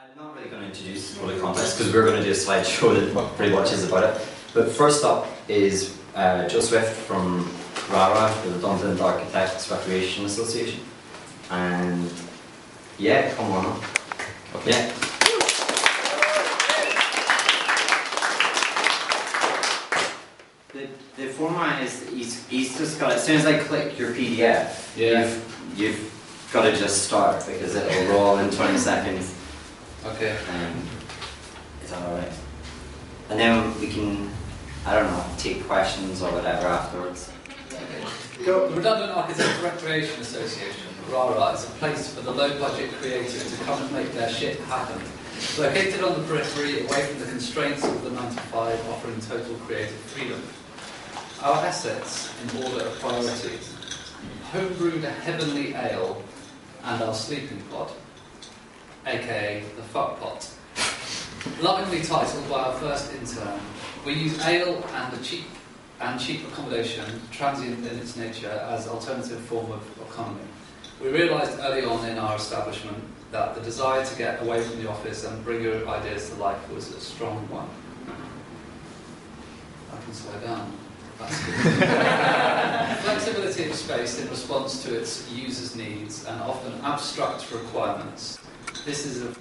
I'm not really going to introduce all the context because we're going to do a slideshow that pretty much is about it. But first up is uh, Joe Swift from RARA, the Redundant Architects Recreation Association. And yeah, come on up. Yeah. The, the format is he's, he's just got as soon as I click your PDF, Yeah. you've, you've got to just start because it'll roll in 20 seconds. Okay. Um, is that alright? And then we can, I don't know, take questions or whatever afterwards. The Redundant Architects Recreation Association, RARA, is a place for the low-budget creative to come and make their shit happen. Located on the periphery, away from the constraints of the 9 to 5, offering total creative freedom. Our assets, in order of priority, homebrewed a heavenly ale and our sleeping pod, aka the fuck pot. Lovingly titled by our first intern, we use ale and a cheap and cheap accommodation, transient in its nature, as alternative form of economy. We realised early on in our establishment that the desire to get away from the office and bring your ideas to life was a strong one. I can slow down. That's good. Flexibility of space in response to its users' needs and often abstract requirements. This is of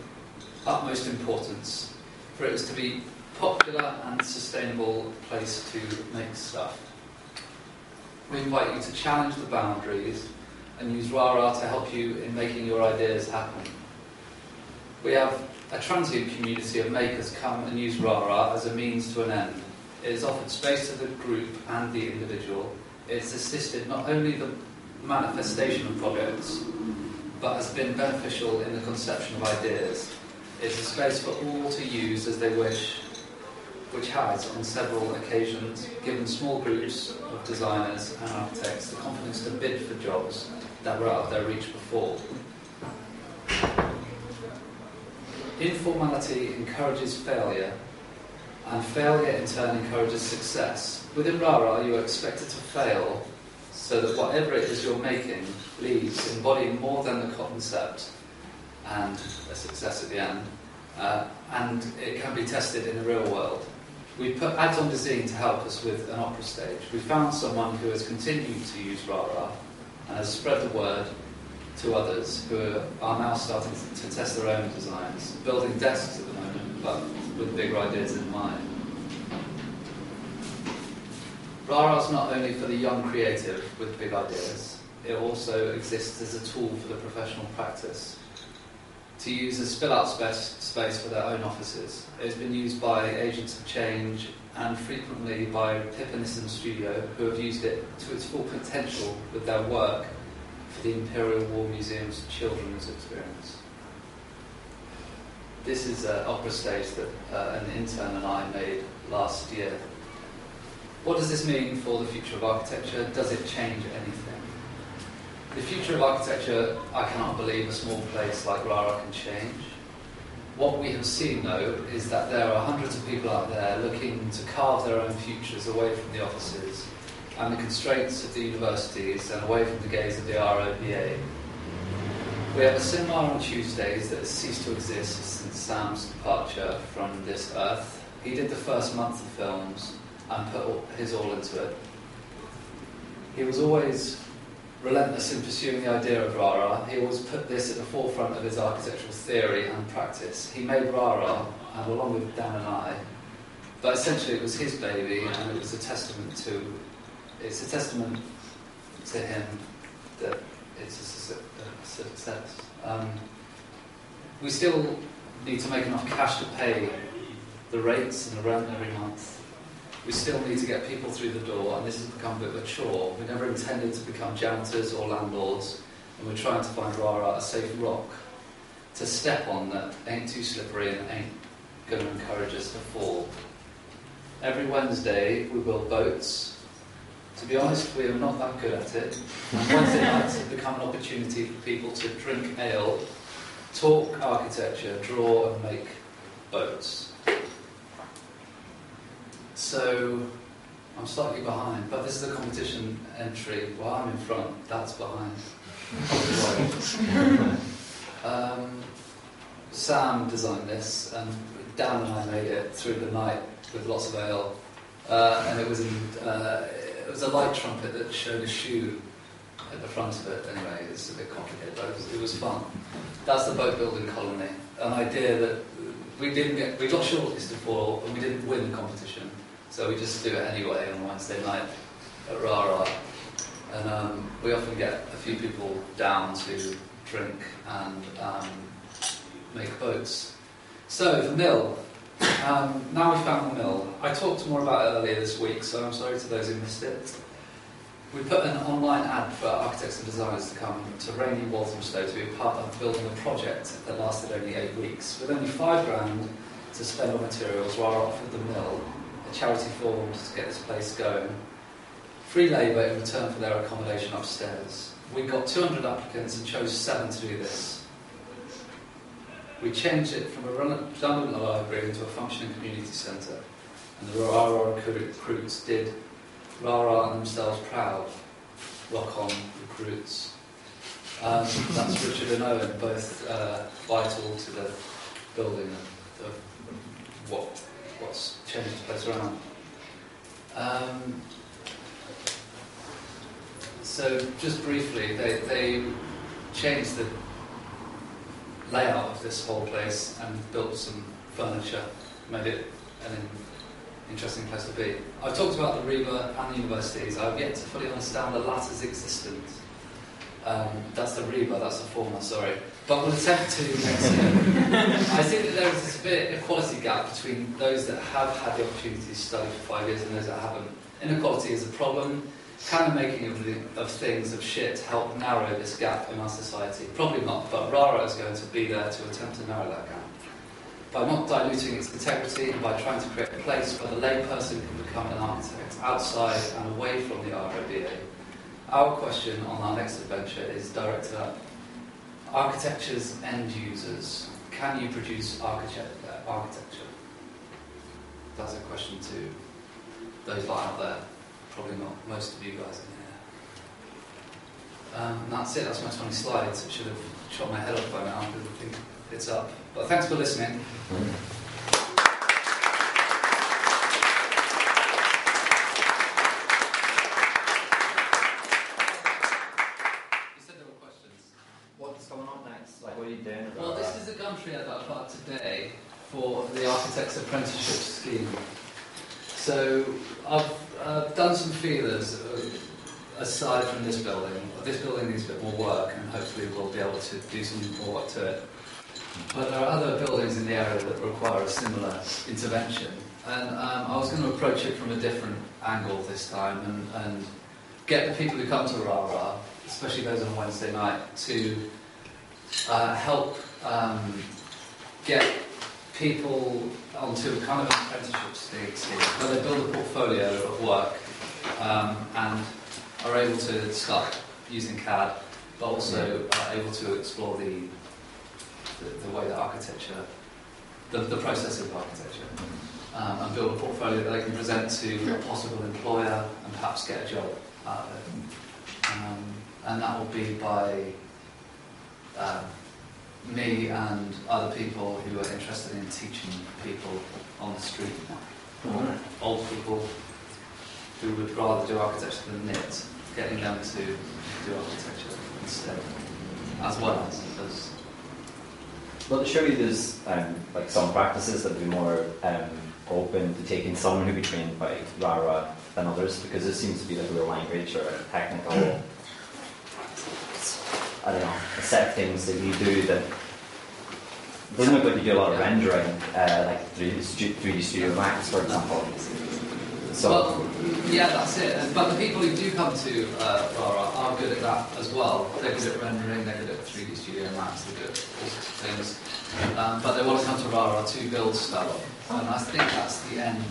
utmost importance for it is to be a popular and sustainable place to make stuff. We invite you to challenge the boundaries and use RARA to help you in making your ideas happen. We have a transient community of makers come and use RARA as a means to an end. It has offered space to the group and the individual. It has assisted not only the manifestation of projects, but has been beneficial in the conception of ideas. It's a space for all to use as they wish which has, on several occasions, given small groups of designers and architects the confidence to bid for jobs that were out of their reach before. Informality encourages failure, and failure in turn encourages success. Within RARA, you are expected to fail so that whatever it is you're making leaves embodying more than the concept and a success at the end, uh, and it can be tested in the real world. We put ads on Dezeen to help us with an opera stage. We found someone who has continued to use RARA and has spread the word to others who are now starting to test their own designs, building desks at the moment, but with bigger ideas in mind. RARA is not only for the young creative with big ideas, it also exists as a tool for the professional practice to use as spill out space, space for their own offices. It has been used by agents of change and frequently by Pippinism Studio, who have used it to its full potential with their work for the Imperial War Museum's children's experience. This is an opera stage that uh, an intern and I made last year. What does this mean for the future of architecture? Does it change anything? The future of architecture, I cannot believe a small place like Rara can change. What we have seen, though, is that there are hundreds of people out there looking to carve their own futures away from the offices and the constraints of the universities and away from the gaze of the RIBA. We have a seminar on Tuesdays that has ceased to exist since Sam's departure from this earth. He did the first month of films and put all, his all into it. He was always relentless in pursuing the idea of Rara. He always put this at the forefront of his architectural theory and practice. He made Rara, and along with Dan and I, but essentially it was his baby, and it was a testament to, it's a testament to him that it's a, success. Um, we still need to make enough cash to pay the rates and the rent every month. We still need to get people through the door, and this has become a bit of a chore. We never intended to become janitors or landlords, and we're trying to find Rara a safe rock to step on that ain't too slippery and ain't going to encourage us to fall. Every Wednesday, we build boats. To be honest, we are not that good at it. Wednesday nights have become an opportunity for people to drink ale, talk architecture, draw, and make boats. So I'm slightly behind, but this is a competition entry. Well, I'm in front, that's behind. um, Sam designed this, and Dan and I made it through the night with lots of ale, uh, and it was in, uh, it was a light trumpet that showed a shoe at the front of it. Anyway, it's a bit complicated, but it was, it was fun. That's the boat building colony. An idea that we didn't get, we got shortlisted for, and we didn't win the competition, so we just do it anyway on Wednesday night at Rara. And um, we often get a few people down to drink and um, make boats. So the mill. Um, now we found the mill. I talked more about it earlier this week, so I'm sorry to those who missed it. We put an online ad for architects and designers to come to rainy Walthamstow to be part of building a project that lasted only eight weeks. With only five grand to spend on materials, Rara offered the mill a charity formed to get this place going. Free labour in return for their accommodation upstairs. We got 200 applicants and chose seven to do this. We changed it from a redundant library into a functioning community centre, and the Rara recruits did Rara themselves proud. Rock on recruits. Um, that's Richard and Owen, both uh, vital to the building of, of what what's changed the place around. Um, so just briefly, they, they changed the layout of this whole place and built some furniture, made it an interesting place to be. I've talked about the RIBA and the universities. I've yet to fully understand the latter's existence. Um, that's the RIBA, that's the former, sorry. But we'll attempt to next year. I think that there is this bit equality gap between those that have had the opportunity to study for five years and those that haven't. Inequality is a problem. Can the making of, the, of things, of shit, help narrow this gap in our society? Probably not, but RARA is going to be there to attempt to narrow that gap by not diluting its integrity and by trying to create a place where the layperson can become an architect outside and away from the RIBA. Our question on our next adventure is directed at architecture's end users. Can you produce uh, architecture? That's a question to those out there. Probably not most of you guys in here. Um, that's it, that's my 20 slides. I should have shot my head off by now because I think it's up. But thanks for listening. What's going on next? Like, what are you doing? Well, this is a Today for the Architects Apprenticeship Scheme. So I've uh, done some feelers uh, aside from this building. This building needs a bit more work, and hopefully we'll be able to do some more work to it. But there are other buildings in the area that require a similar intervention. And um, I was going to approach it from a different angle this time and, and get the people who come to Rara, especially those on Wednesday night, to uh, help um, get people onto a kind of apprenticeship scheme where they build a portfolio of work um, and are able to start using CAD, but also are able to explore the the, the way that architecture, the, the process of architecture, um, and build a portfolio that they can present to a possible employer and perhaps get a job out of it. Um, and that will be by um, me and other people who are interested in teaching people on the street, or old people who would rather do architecture than knit, getting them to do architecture instead, as well as, as well, surely there's um, like some practices that would be more um, open to taking someone who'd be trained by RARA than others, because it seems to be like a language or a technical, I don't know, a set of things that you do that doesn't look like you do a lot of rendering, uh, like 3D, 3D Studio Max, for example. So, well, yeah, that's it. But the people who do come to uh, Rara are good at that as well. They're good at rendering, they're good at 3D Studio Max, they're good at all sorts of things. Um, but they want to come to Rara to build stuff. And I think that's the end,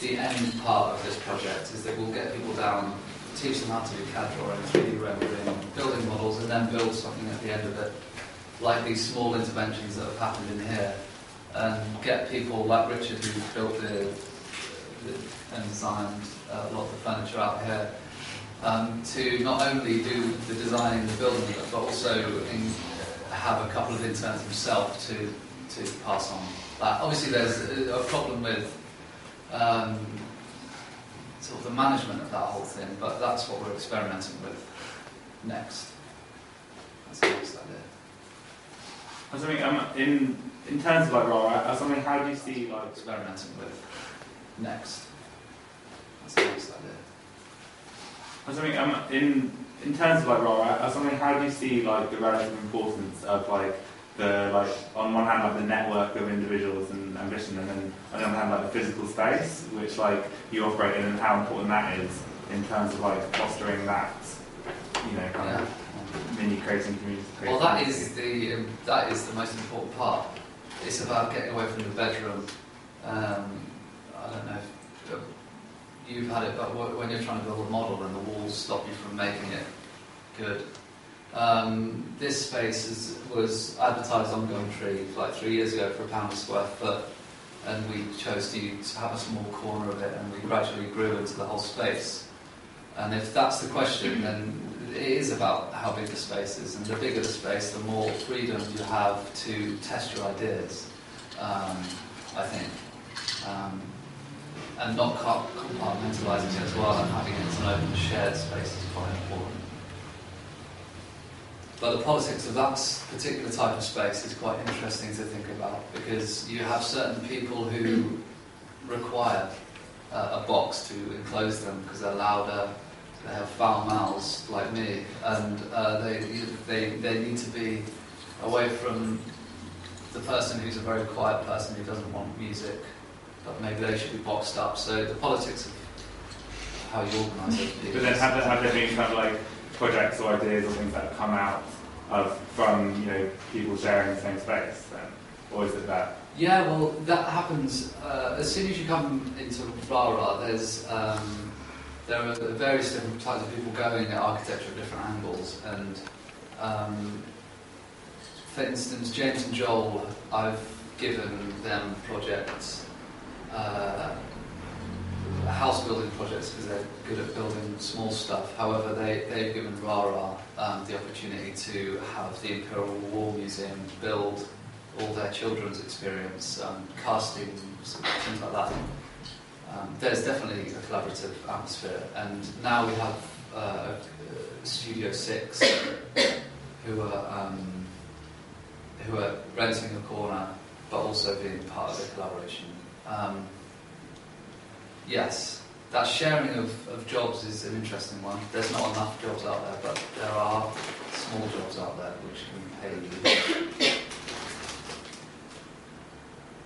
the end part of this project, is that we'll get people down, teach them how to do CAD drawing, 3D rendering, building models, and then build something at the end of it, like these small interventions that have happened in here. And get people like Richard, who built the and designed uh, a lot of the furniture out here um, to not only do the designing the building, but also in, have a couple of interns himself to, to pass on that. Obviously, there's a a problem with um, sort of the management of that whole thing, but that's what we're experimenting with next. That's the next idea. I wondering, um, in in terms of like role, I was wondering, how do you see like Experimenting with next. That's the next idea. I wondering, um, in in terms of like role, I was wondering, how do you see like the relative importance of like the like on one hand like the network of individuals and ambition, and then on the other hand like the physical space which like you operate in, and how important that is in terms of like fostering that, you know, kind Yeah. of mini creating community. Well, that is the um, that is the most important part. It's about getting away from the bedroom. Um, I don't know if uh, you've had it, but when you're trying to build a model and the walls stop you from making it good. Um, this space is, was advertised on Gumtree like three years ago for a pound a square foot, and we chose to use- have a small corner of it, and we gradually grew into the whole space. And if that's the question, then it is about how big the space is, and the bigger the space, the more freedom you have to test your ideas. Um, I think, um, and not compartmentalising it as well, and having it as an open shared space is quite important. But the politics of that particular type of space is quite interesting to think about because you have certain people who require uh, a box to enclose them because they're louder, they have foul mouths like me, and uh, they, they, they need to be away from the person who's a very quiet person who doesn't want music, but maybe they should be boxed up. So the politics of how you organise people. But then have there, have there been kind of like projects or ideas or things that have come out of from you know people sharing the same space then, or is it that? Yeah, well, that happens uh, as soon as you come into Rara. There's um, there are various different types of people going at architecture at different angles, and um, for instance, James and Joel, I've given them projects, uh, house building projects because they're good at building small stuff. However, they they've given Rara um, the opportunity to have the Imperial War Museum build all their children's experience, um, casting, things like that. Um, there's definitely a collaborative atmosphere, and now we have uh, Studio Six, who are um, who are renting a corner, but also being part of the collaboration. Yes, that sharing of, of jobs is an interesting one. There's not enough jobs out there, but there are small jobs out there which can pay you.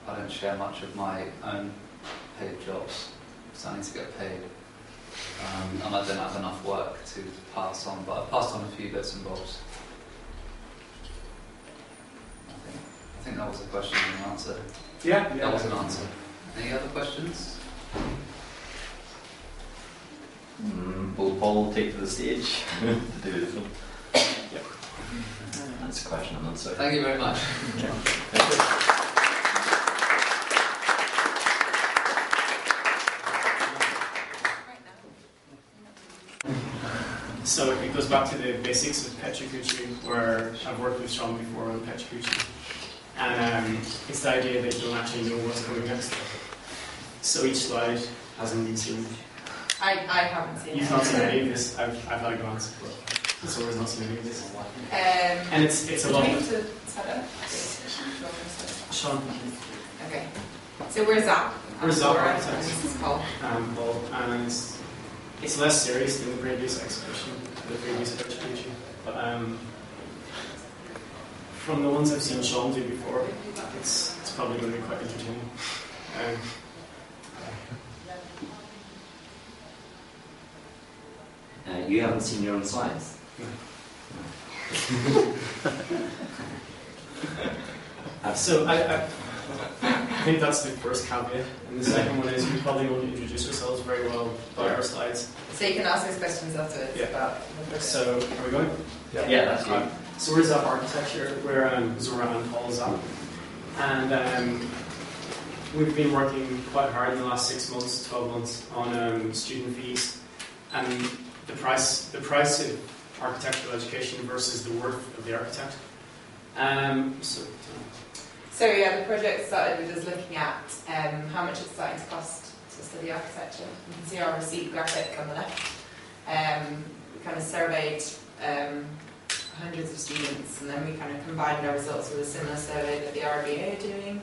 I don't share much of my own paid jobs, so I need to get paid. Um, and I don't have enough work to pass on, but I've passed on a few bits and bobs. I think, I think that was a question and an answer. Yeah, That was an answer. Any other questions? Mm, will Pol take to the stage to do the film? Yep. That's a question I'm not sorry. Thank you very much. So it goes back to the basics of PechaKucha, where I've worked with Sean before on PechaKucha. And um, it's the idea that you don't actually know what's coming next. So each slide hasn't been seen. I, I haven't seen it. You've it. not seen any of this. I've, I've had a glance, but Zohra's not seen any of this. Um, And it's it's a lot. Of, to set up? Okay. Sean, Okay. So where's that? Where's that? Laura, and This is Pol. um, Pol, and it's, it's less serious than the previous exhibition, the previous PechaKucha. But um, from the ones I've seen Sean do before, it's it's probably going to be quite entertaining. Um, Uh, you haven't seen your own slides? So I, I, I think that's the first caveat. And the second one is we probably won't introduce ourselves very well by our slides. So you can ask us questions afterwards Yeah. about. So are we going? Yeah, that's Uh, So we're Zap Architecture, where um, Zohra and Pol Zap. And um, we've been working quite hard in the last six months, 12 months, on um, student fees and the price, the price of architectural education versus the worth of the architect. Um, so, So yeah, the project started with us looking at um, how much it's starting to cost to study architecture. You can see our receipt graphic on the left. Um, we kind of surveyed um, hundreds of students and then we kind of combined our results with a similar survey that the RIBA are doing.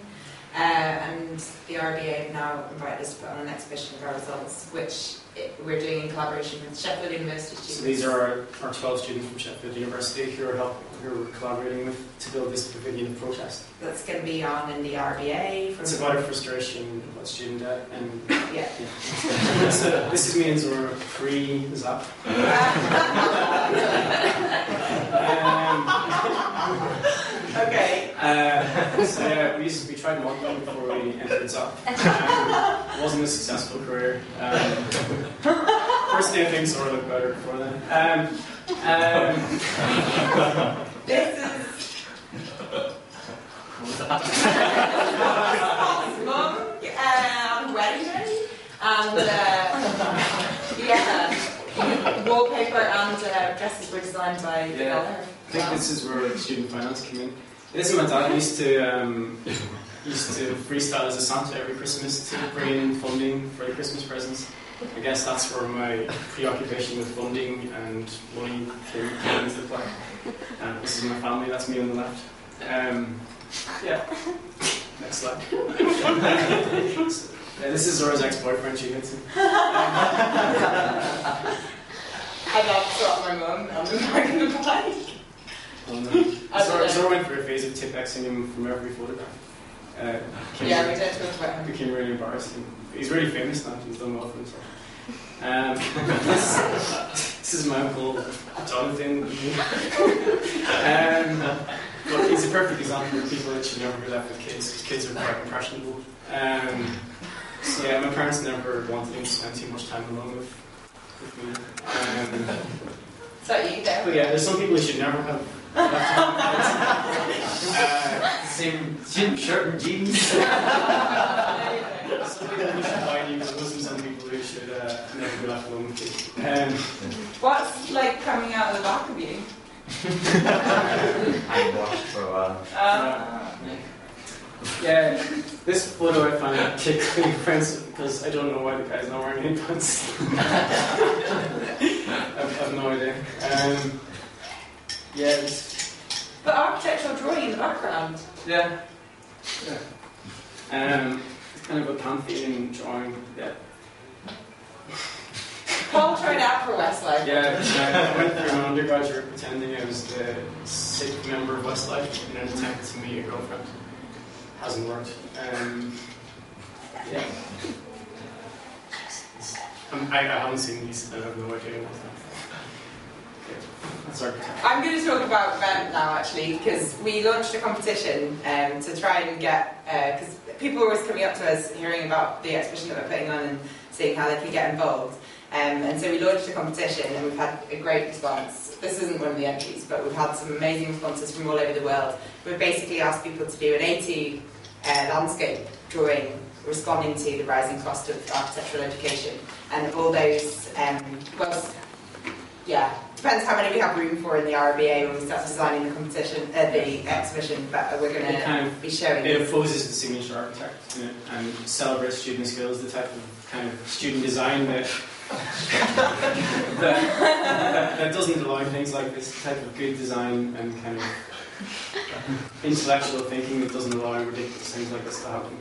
Uh, and the RIBA have now invited us to put on an exhibition of our results, which it, we're doing in collaboration with Sheffield University students. so these are our, our 12 students from Sheffield University who are helping, who we're collaborating with to build this pavilion of protest. That's going to be on in the RIBA. From It's about a frustration about student debt and yeah. so this is me and Zohra pre Zap. Um. Uh, so yeah, we, used, we tried modeling before we entered Zap. Um, it wasn't a successful career. Um, personally, I think Zohra looked better before then. Um, um, This is Pol's mum uh, on wedding day, and uh, yeah, wallpaper and uh, dresses were designed by the Yeah. I think this is where student finance came in. This is my dad used to um, used to freestyle as a Santa every Christmas to bring in funding for the Christmas presents. I guess that's where my preoccupation with funding and money came, into play. Um, this is my family. That's me on the left. Um, yeah. Next slide. Yeah, this is Zohra's ex-boyfriend. She hits him. I love to my mum on the back of the bike. I Zohra, know. Zohra went through a phase of tip-exing him from every photograph. Uh, became Yeah, really- we don't talk about him. became really embarrassing. He's really famous now. He's done well for himself. Um, this, this is my uncle Jonathan. um, but he's a perfect example of people that should never be left with kids. 'cause Kids are quite impressionable. Um, so yeah, my parents never wanted him to spend too much time alone with, with me. Um, Is that you there? but yeah, there's some people who should never have left home with kids. Uh, Same, same shirt and jeans. Some people who should buy new clothes some people who should uh, never be left alone with kids. Um, What's like coming out of the back of you? I watched for a while. Uh, yeah, this photo I find particularly offensive because I don't know why the guy's not wearing any pants. I've, I've no idea. Um, yeah, it's, but architectural drawing in the background. yeah, yeah. Um, it's kind of a pantheon drawing. Yeah, Pol tried out for Westlife. yeah. I went through my undergraduate pretending I was the sixth member of Westlife in an attempt to meet a girlfriend. Hasn't worked. Um, yeah. Um, I, I haven't seen these. I have no idea what's architecture. I'm going to talk about Vent now, actually, because we launched a competition um, to try and get, because people were always coming up to us hearing about the exhibition that we're putting on and seeing how they could get involved. Um, and so we launched a competition and we've had a great response. This isn't one of the entries, but we've had some amazing responses from all over the world. We've basically asked people to do an 80 uh, landscape drawing responding to the rising cost of architectural education. And all those, um, well, yeah, depends how many we have room for in the RIBA when we start designing the competition, uh, the exhibition. But we're going to kind of be showing. it opposes the signature architect you know, and celebrates student skills, the type of kind of student design that that, that, that doesn't allow things like this type of good design and kind of intellectual thinking that doesn't allow ridiculous things like this to happen.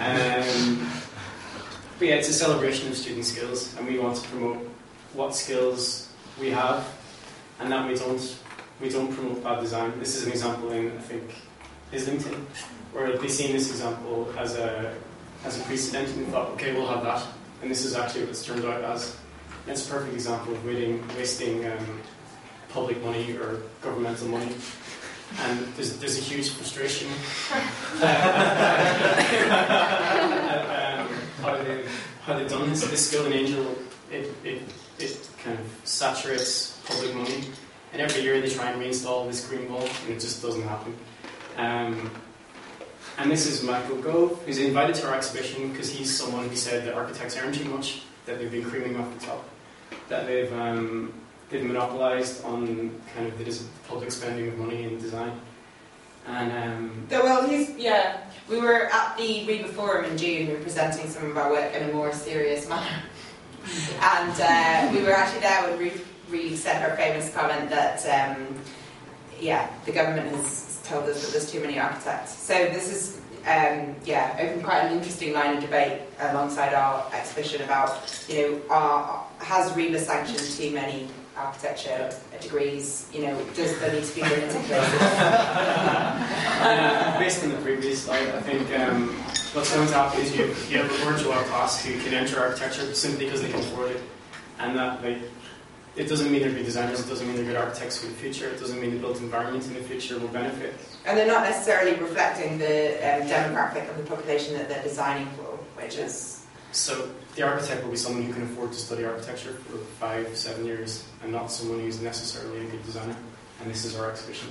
Um, but yeah, it's a celebration of student skills, and we want to promote what skills we have, and that we don't we don't promote bad design. This is an example in I think Islington, where they've seen this example as a as a precedent and thought, okay, we'll have that, and this is actually what it's turned out as. It's a perfect example of wasting wasting um, public money or governmental money. And there's, there's a huge frustration um, how they how they've done this. This Golden Angel, it, it it kind of saturates public money, and every year they try and reinstall this green wall, and it just doesn't happen. Um, and this is Michael Gove, who's invited to our exhibition because he's someone who said that architects earn too much, that they've been creaming off the top, that they've um, they've monopolised on kind of the public spending of money in design. And um, So, well, he's, yeah, we were at the RIBA Forum in June, we were presenting some of our work in a more serious manner. And uh, we were actually there when Ruth Reed said her famous comment that, um, yeah, the government has told us that there's too many architects. So this is, um, yeah, opened quite an interesting line of debate alongside our exhibition about, you know, are, has RIBA sanctioned too many architecture degrees? You know, does there need to be limited places? uh, based on the previous slide, I think um, what's going to happen is you, you have a virtual class who can enter architecture simply because they can afford it. And that, like, it doesn't mean they'll be designers, it doesn't mean they're good architects for the future, it doesn't mean the built environment in the future will benefit. And they're not necessarily reflecting the um, demographic of the population that they're designing for, which is So the architect will be someone who can afford to study architecture for five, seven years, and not someone who's necessarily a good designer. And this is our exhibition,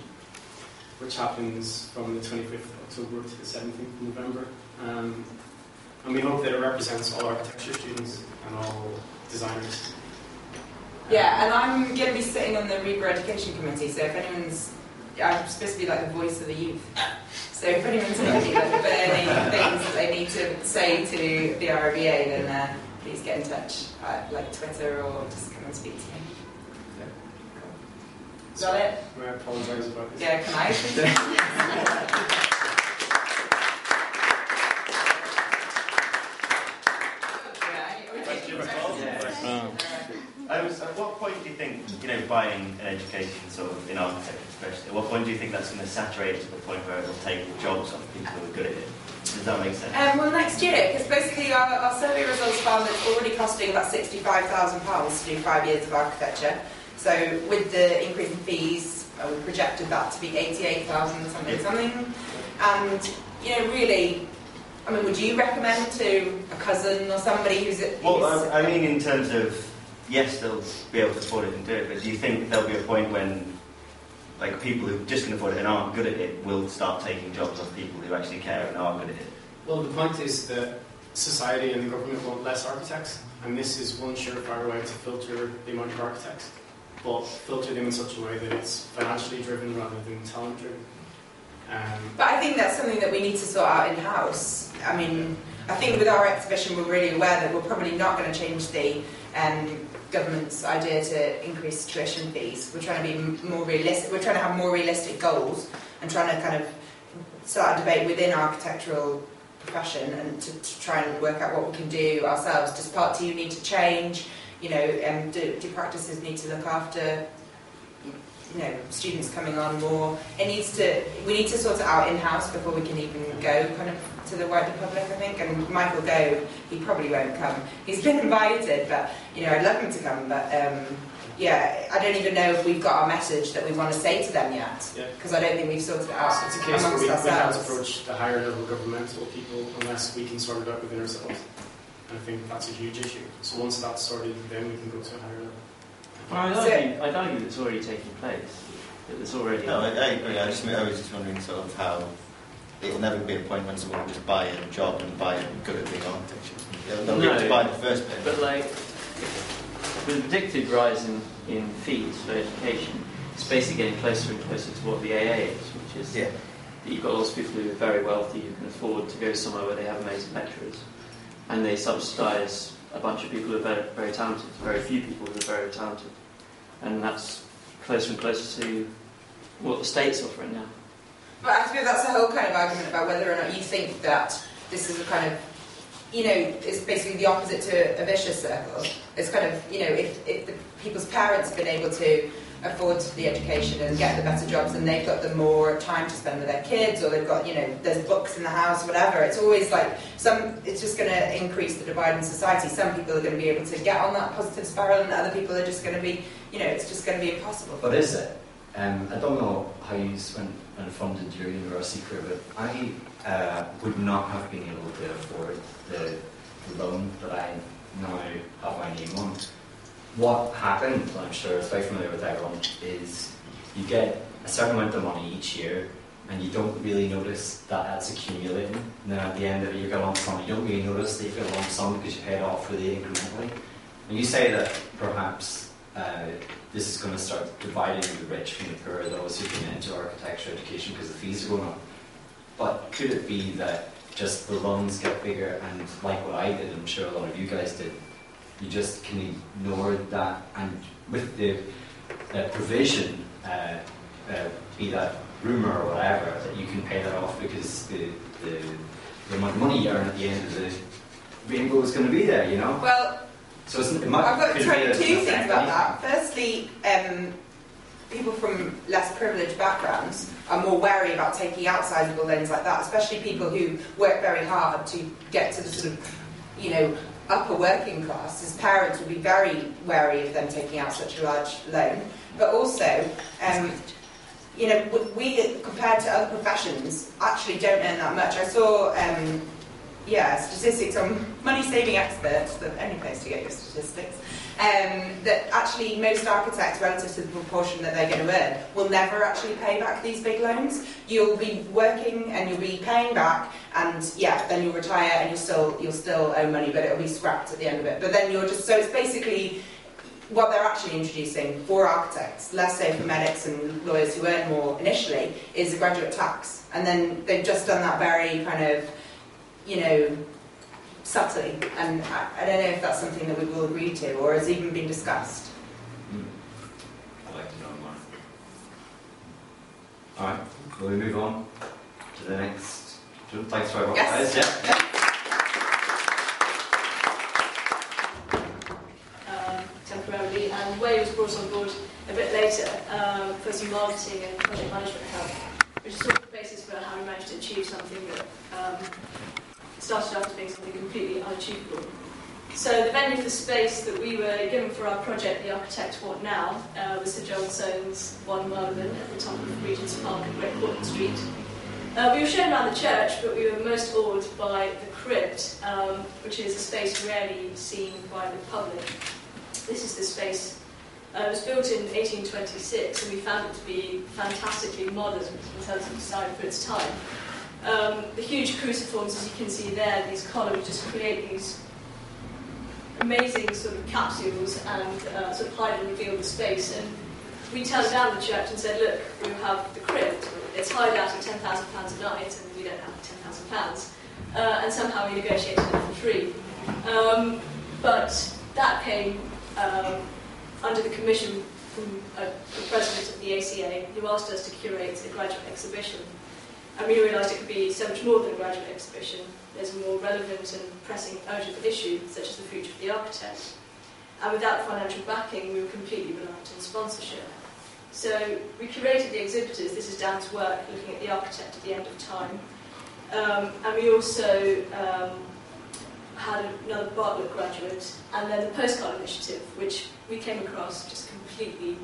which happens from the 25th of October to the 17th of November. Um, and we hope that it represents all architecture students and all designers. Yeah, and I'm going to be sitting on the RIBA Education Committee, so if anyone's, I'm supposed to be like the voice of the youth. So if anyone's got any things that they need to say to the RIBA, then uh, please get in touch, uh, like Twitter or just come and speak to me. Is that it? I apologise about this. Yeah, can I? I was, at what point do you think, you know, buying an education, sort of in architecture especially, at what point do you think that's going to saturate it to the point where it'll take jobs off people who are good at it? Does that make sense? Um, well, next year, because basically our, our survey results found that it's already costing about £65,000 to do five years of architecture. So with the increase in fees, uh, we projected that to be 88,000 something Yeah. something. And, you know, really, I mean, would you recommend to a cousin or somebody who's... at- Well, who's- I, I mean, in terms of, yes, they'll be able to afford it and do it, but do you think there'll be a point when, like, people who just can afford it and aren't good at it will start taking jobs off people who actually care and are good at it? Well, the point is that society and the government want less architects, and this is one surefire way to filter the amount of architects, but filter them in such a way that it's financially driven rather than talent driven. Um, But I think that's something that we need to sort out in-house. I mean, I think with our exhibition, we're really aware that we're probably not going to change the um, government's idea to increase tuition fees. We're trying to be more realistic. We're trying to have more realistic goals and trying to kind of start a debate within architectural profession and to, to try and work out what we can do ourselves. Does Part 2 need to change? You know, um, do, do practices need to look after you know, students coming on more. It needs to, we need to sort it out in-house before we can even go kind of to the wider public, I think. And Michael Gove, he probably won't come. He's been invited, but, you know, I'd love him to come. But, um, yeah, I don't even know if we've got our message that we want to say to them yet. Yeah. Because I don't think we've sorted it out so it's a case where amongst we, we can't approach the higher level governmental people unless we can sort it out within ourselves. And I think that's a huge issue. So once that's sorted, then we can go to a higher level. Well, I'd argue, I'd argue that it's already taking place. That it's already. No, I, I agree. I, just, I was just wondering sort of how it'll never be a point when someone will just buy a job and buy it good at being architecture. They'll, they'll get No. to buy the first place. But like, with the predicted rise in, in fees for education, it's basically getting closer and closer to what the AA is, which is yeah. that you've got lots of people who are very wealthy who can afford to go somewhere where they have amazing lecturers, and they subsidise a bunch of people who are very, very talented, very few people who are very talented, and that's closer and closer to what the state's offering now. But I suppose that's a whole kind of argument about whether or not you think that this is a kind of, you know, it's basically the opposite to a vicious circle. It's kind of, you know, if, if the people's parents have been able to afford the education and get the better jobs and they've got the more time to spend with their kids or they've got, you know, there's books in the house, whatever, it's always like some, it's just going to increase the divide in society. Some people are going to be able to get on that positive spiral and other people are just going to be, you know, it's just going to be impossible. What is it? Um, I don't know how you went and funded your university career, but I uh, would not have been able to afford the loan that I now have my name on. What happened, I'm sure it's very familiar with everyone, is you get a certain amount of money each year and you don't really notice that that's accumulating. And then at the end of it, you get a lump sum. You don't really notice that you get a lump sum because you pay it off really incrementally. And you say that perhaps uh, this is going to start dividing the rich from the poor, those who can into architecture education because the fees are going up. But could it be that just the loans get bigger and like what I did, I'm sure a lot of you guys did, you just can ignore that and with the uh, provision, uh, uh, be that rumour or whatever, that you can pay that off because the, the, the amount of money you earn at the end of the rainbow is going to be there, you know? Well, So it's, it might, I've got could to tell you two things about that. Firstly, um, people from less privileged backgrounds are more wary about taking out sizable loans like that, especially people who work very hard to get to the sort of, you know, upper working class. As parents would be very wary of them taking out such a large loan. But also, um, you know, we, compared to other professions, actually don't earn that much. I saw, um, yeah, statistics on money saving experts, the only place to get your statistics, um, that actually most architects, relative to the proportion that they're going to earn, will never actually pay back these big loans. You'll be working and you'll be paying back, and yeah, then you'll retire and you'll still you'll still owe money, but it'll be scrapped at the end of it. But then you're just so it's basically what they're actually introducing for architects, less so for medics and lawyers who earn more initially, is a graduate tax. And then they've just done that very kind of, you know, subtly. And I, I don't know if that's something that we will agree to or has even been discussed. Hmm. I'd like to know more. Alright, will we move on to the next? Thanks very much, Yes. guys. Yeah. um, temporarily, and Way was brought on board a bit later um, for some marketing and project management help, which is sort of the basis for how we managed to achieve something that um, started out as being something completely unachievable. So the venue for space that we were given for our project, The Architect What Now, uh, was Sir John Soane's One Marylebone at the top of Regent's Park and Great Portland Street. Uh, we were shown around the church, but we were most awed by the crypt, um, which is a space rarely seen by the public. This is the space. Uh, it was built in 1826, and we found it to be fantastically modern in terms of design for its time. Um, the huge cruciforms, as you can see there, these columns just create these amazing sort of capsules and uh, sort of hide and reveal the space. And we turned down the church and said, look, we have the crypt. It's hired out at £10,000 a night, and we don't have £10,000. Uh, and somehow we negotiated it for free. Um, but that came um, under the commission from uh, the president of the ACA, who asked us to curate a graduate exhibition. And we realised it could be so much more than a graduate exhibition. There's a more relevant and pressing urgent issue, such as the future of the architect. And without financial backing, we were completely reliant on sponsorship. So we curated the exhibitors. This is to work, looking at the architect at the end of time. Um, and we also um, had another Bartlett graduate, and then the postcard initiative, which we came across just completely,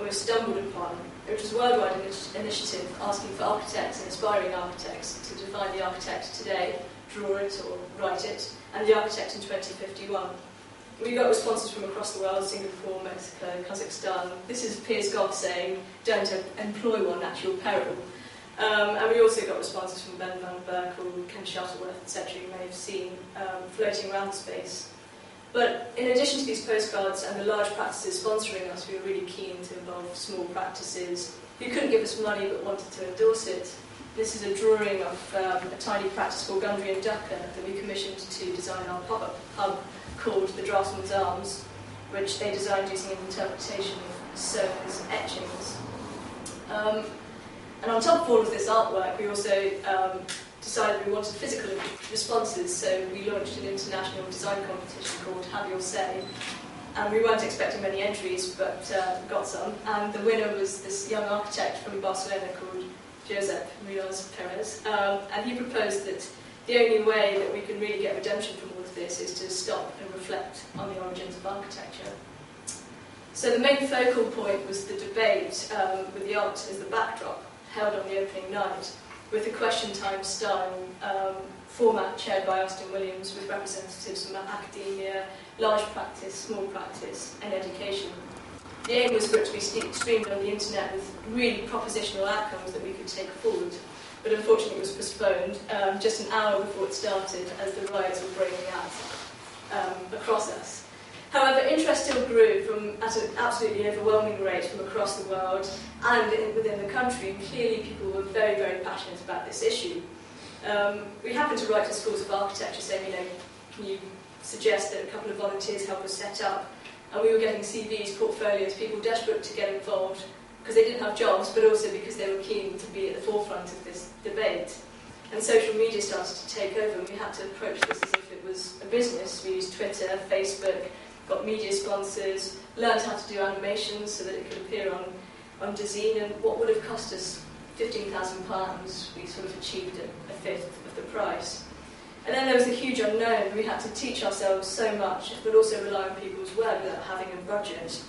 or stumbled upon, which was a worldwide initi- initiative asking for architects and aspiring architects to define the architect today, draw it or write it, and the architect in 2051. We got responses from across the world, Singapore, Mexico, Kazakhstan. This is Piers Gough saying, don't employ one at your peril. Um, and we also got responses from Ben van Berkel, Ken Shuttleworth, etc. You may have seen um, floating around space. But in addition to these postcards and the large practices sponsoring us, we were really keen to involve small practices who couldn't give us money but wanted to endorse it. This is a drawing of um, a tiny practice called Gundry and Ducker that we commissioned to design our pop-up hub called the Draftsman's Arms, which they designed using an interpretation of Soane's etchings. Um, and on top of all of this artwork, we also um, decided we wanted physical responses, so we launched an international design competition called Have Your Say. And we weren't expecting many entries, but uh, got some. And the winner was this young architect from Barcelona called Josep Munoz Perez. Um, and he proposed that the only way that we can really get redemption from all of this is to stop and reflect on the origins of architecture. So the main focal point was the debate um, with the art as the backdrop, held on the opening night, with a question time style um, format chaired by Austin Williams with representatives from academia, large practice, small practice, and education. The aim was for it to be streamed on the internet with really propositional outcomes that we could take forward. But unfortunately, it was postponed um, just an hour before it started as the riots were breaking out um, across us. However, interest still grew from at an absolutely overwhelming rate from across the world and in, within the country. Clearly, people were very, very passionate about this issue. Um, we happened to write to schools of architecture saying, you know, can you suggest that a couple of volunteers help us set up? And we were getting CVs, portfolios, people desperate to get involved because they didn't have jobs, but also because they were keen to be at the forefront of this debate. And social media started to take over, and we had to approach this as if it was a business. We used Twitter, Facebook, got media sponsors, learned how to do animations so that it could appear on, on Dezeen, and what would have cost us £15,000, we sort of achieved a, a fifth of the price. And then there was a huge unknown. We had to teach ourselves so much, but also rely on people's word without having a budget.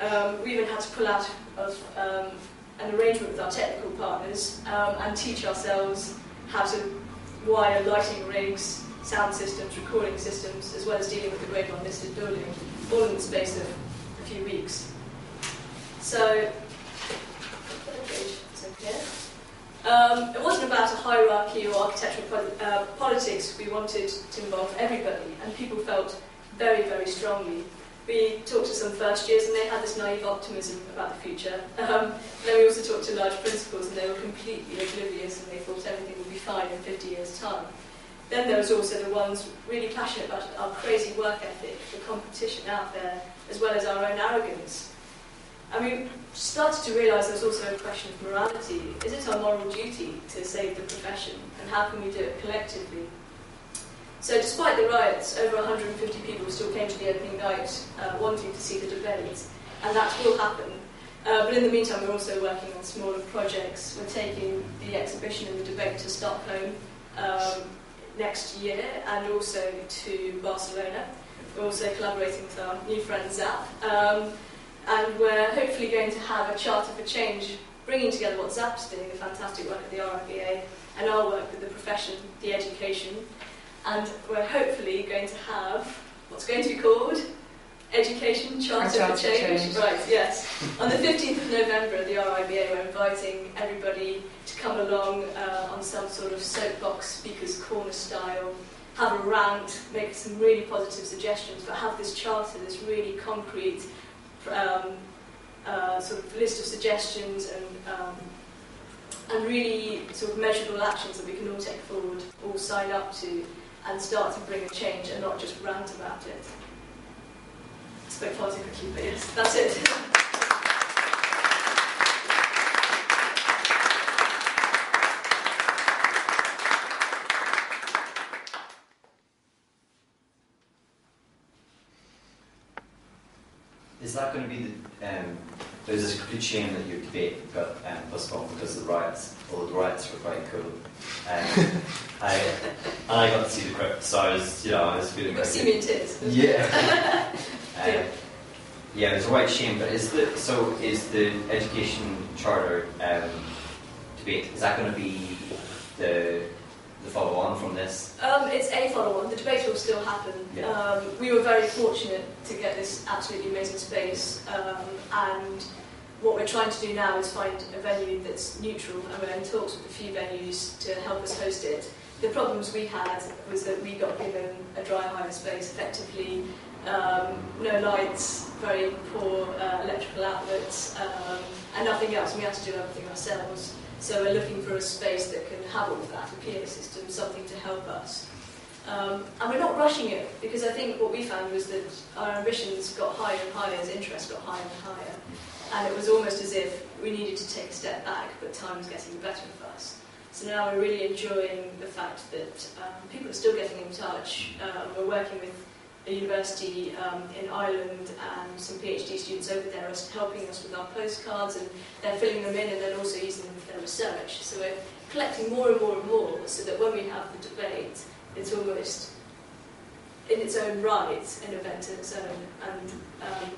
Um, we even had to pull out of um, an arrangement with our technical partners um, and teach ourselves how to wire lighting rigs, sound systems, recording systems, as well as dealing with the Grade 1 listed building, all in the space of a few weeks. So. Um, it wasn't about a hierarchy or architectural po- uh, politics. We wanted to involve everybody, and people felt very, very strongly. We talked to some first years, and they had this naive optimism about the future. Um, then we also talked to large principals, and they were completely oblivious, and they thought everything would be fine in 50 years' time. Then there was also the ones really passionate about our crazy work ethic, the competition out there, as well as our own arrogance. And we started to realise there was also a question of morality. Is it our moral duty to save the profession, and how can we do it collectively? So, despite the riots, over 150 people still came to the opening night uh, wanting to see the debate, and that will happen. Uh, but in the meantime, we're also working on smaller projects. We're taking the exhibition and the debate to Stockholm um, next year and also to Barcelona. We're also collaborating with our new friend Zap. Um, and we're hopefully going to have a charter for change, bringing together what Zap's doing, the fantastic work at the RIBA, and our work with the profession, the education. And we're hopefully going to have what's going to be called Education Charter, Charter for change. Change. Right, yes. On the 15th of November at the RIBA, we're inviting everybody to come along uh, on some sort of soapbox speaker's corner style, have a rant, make some really positive suggestions, but have this charter, this really concrete um, uh, sort of list of suggestions and um, and really sort of measurable actions that we can all take forward, all sign up to, and start to bring a change and not just rant about it. Spoke far too quickly, but yes, that's it. Is that going to be the? Um, there's this complete shame that your debate got um, postponed because of the riots. Although the riots were quite cool. Um, I and I got to see the crypt, so I was, you know, I was feeling. To see me in tears. Yeah. Yeah. yeah, it's a white shame. But is the so is the education charter um, debate? Is that going to be the the follow on from this? Um, it's a follow-on. The debate will still happen. Yeah. Um, we were very fortunate to get this absolutely amazing space, um, and what we're trying to do now is find a venue that's neutral, and we're in talks with a few venues to help us host it. The problems we had was that we got given a dry hire space, effectively um, no lights, very poor uh, electrical outlets, um, and nothing else. We had to do everything ourselves. So we're looking for a space that can have all of that, a PA system, something to help us. Um, and we're not rushing it, because I think what we found was that our ambitions got higher and higher as interest got higher and higher. And it was almost as if we needed to take a step back, but time was getting better of us. So now we're really enjoying the fact that um, people are still getting in touch. Um, we're working with a university um, in Ireland and some PhD students over there are helping us with our postcards and they're filling them in and then also using them for their research. So we're collecting more and more and more so that when we have the debate, it's almost in its own right an event in its own. And um,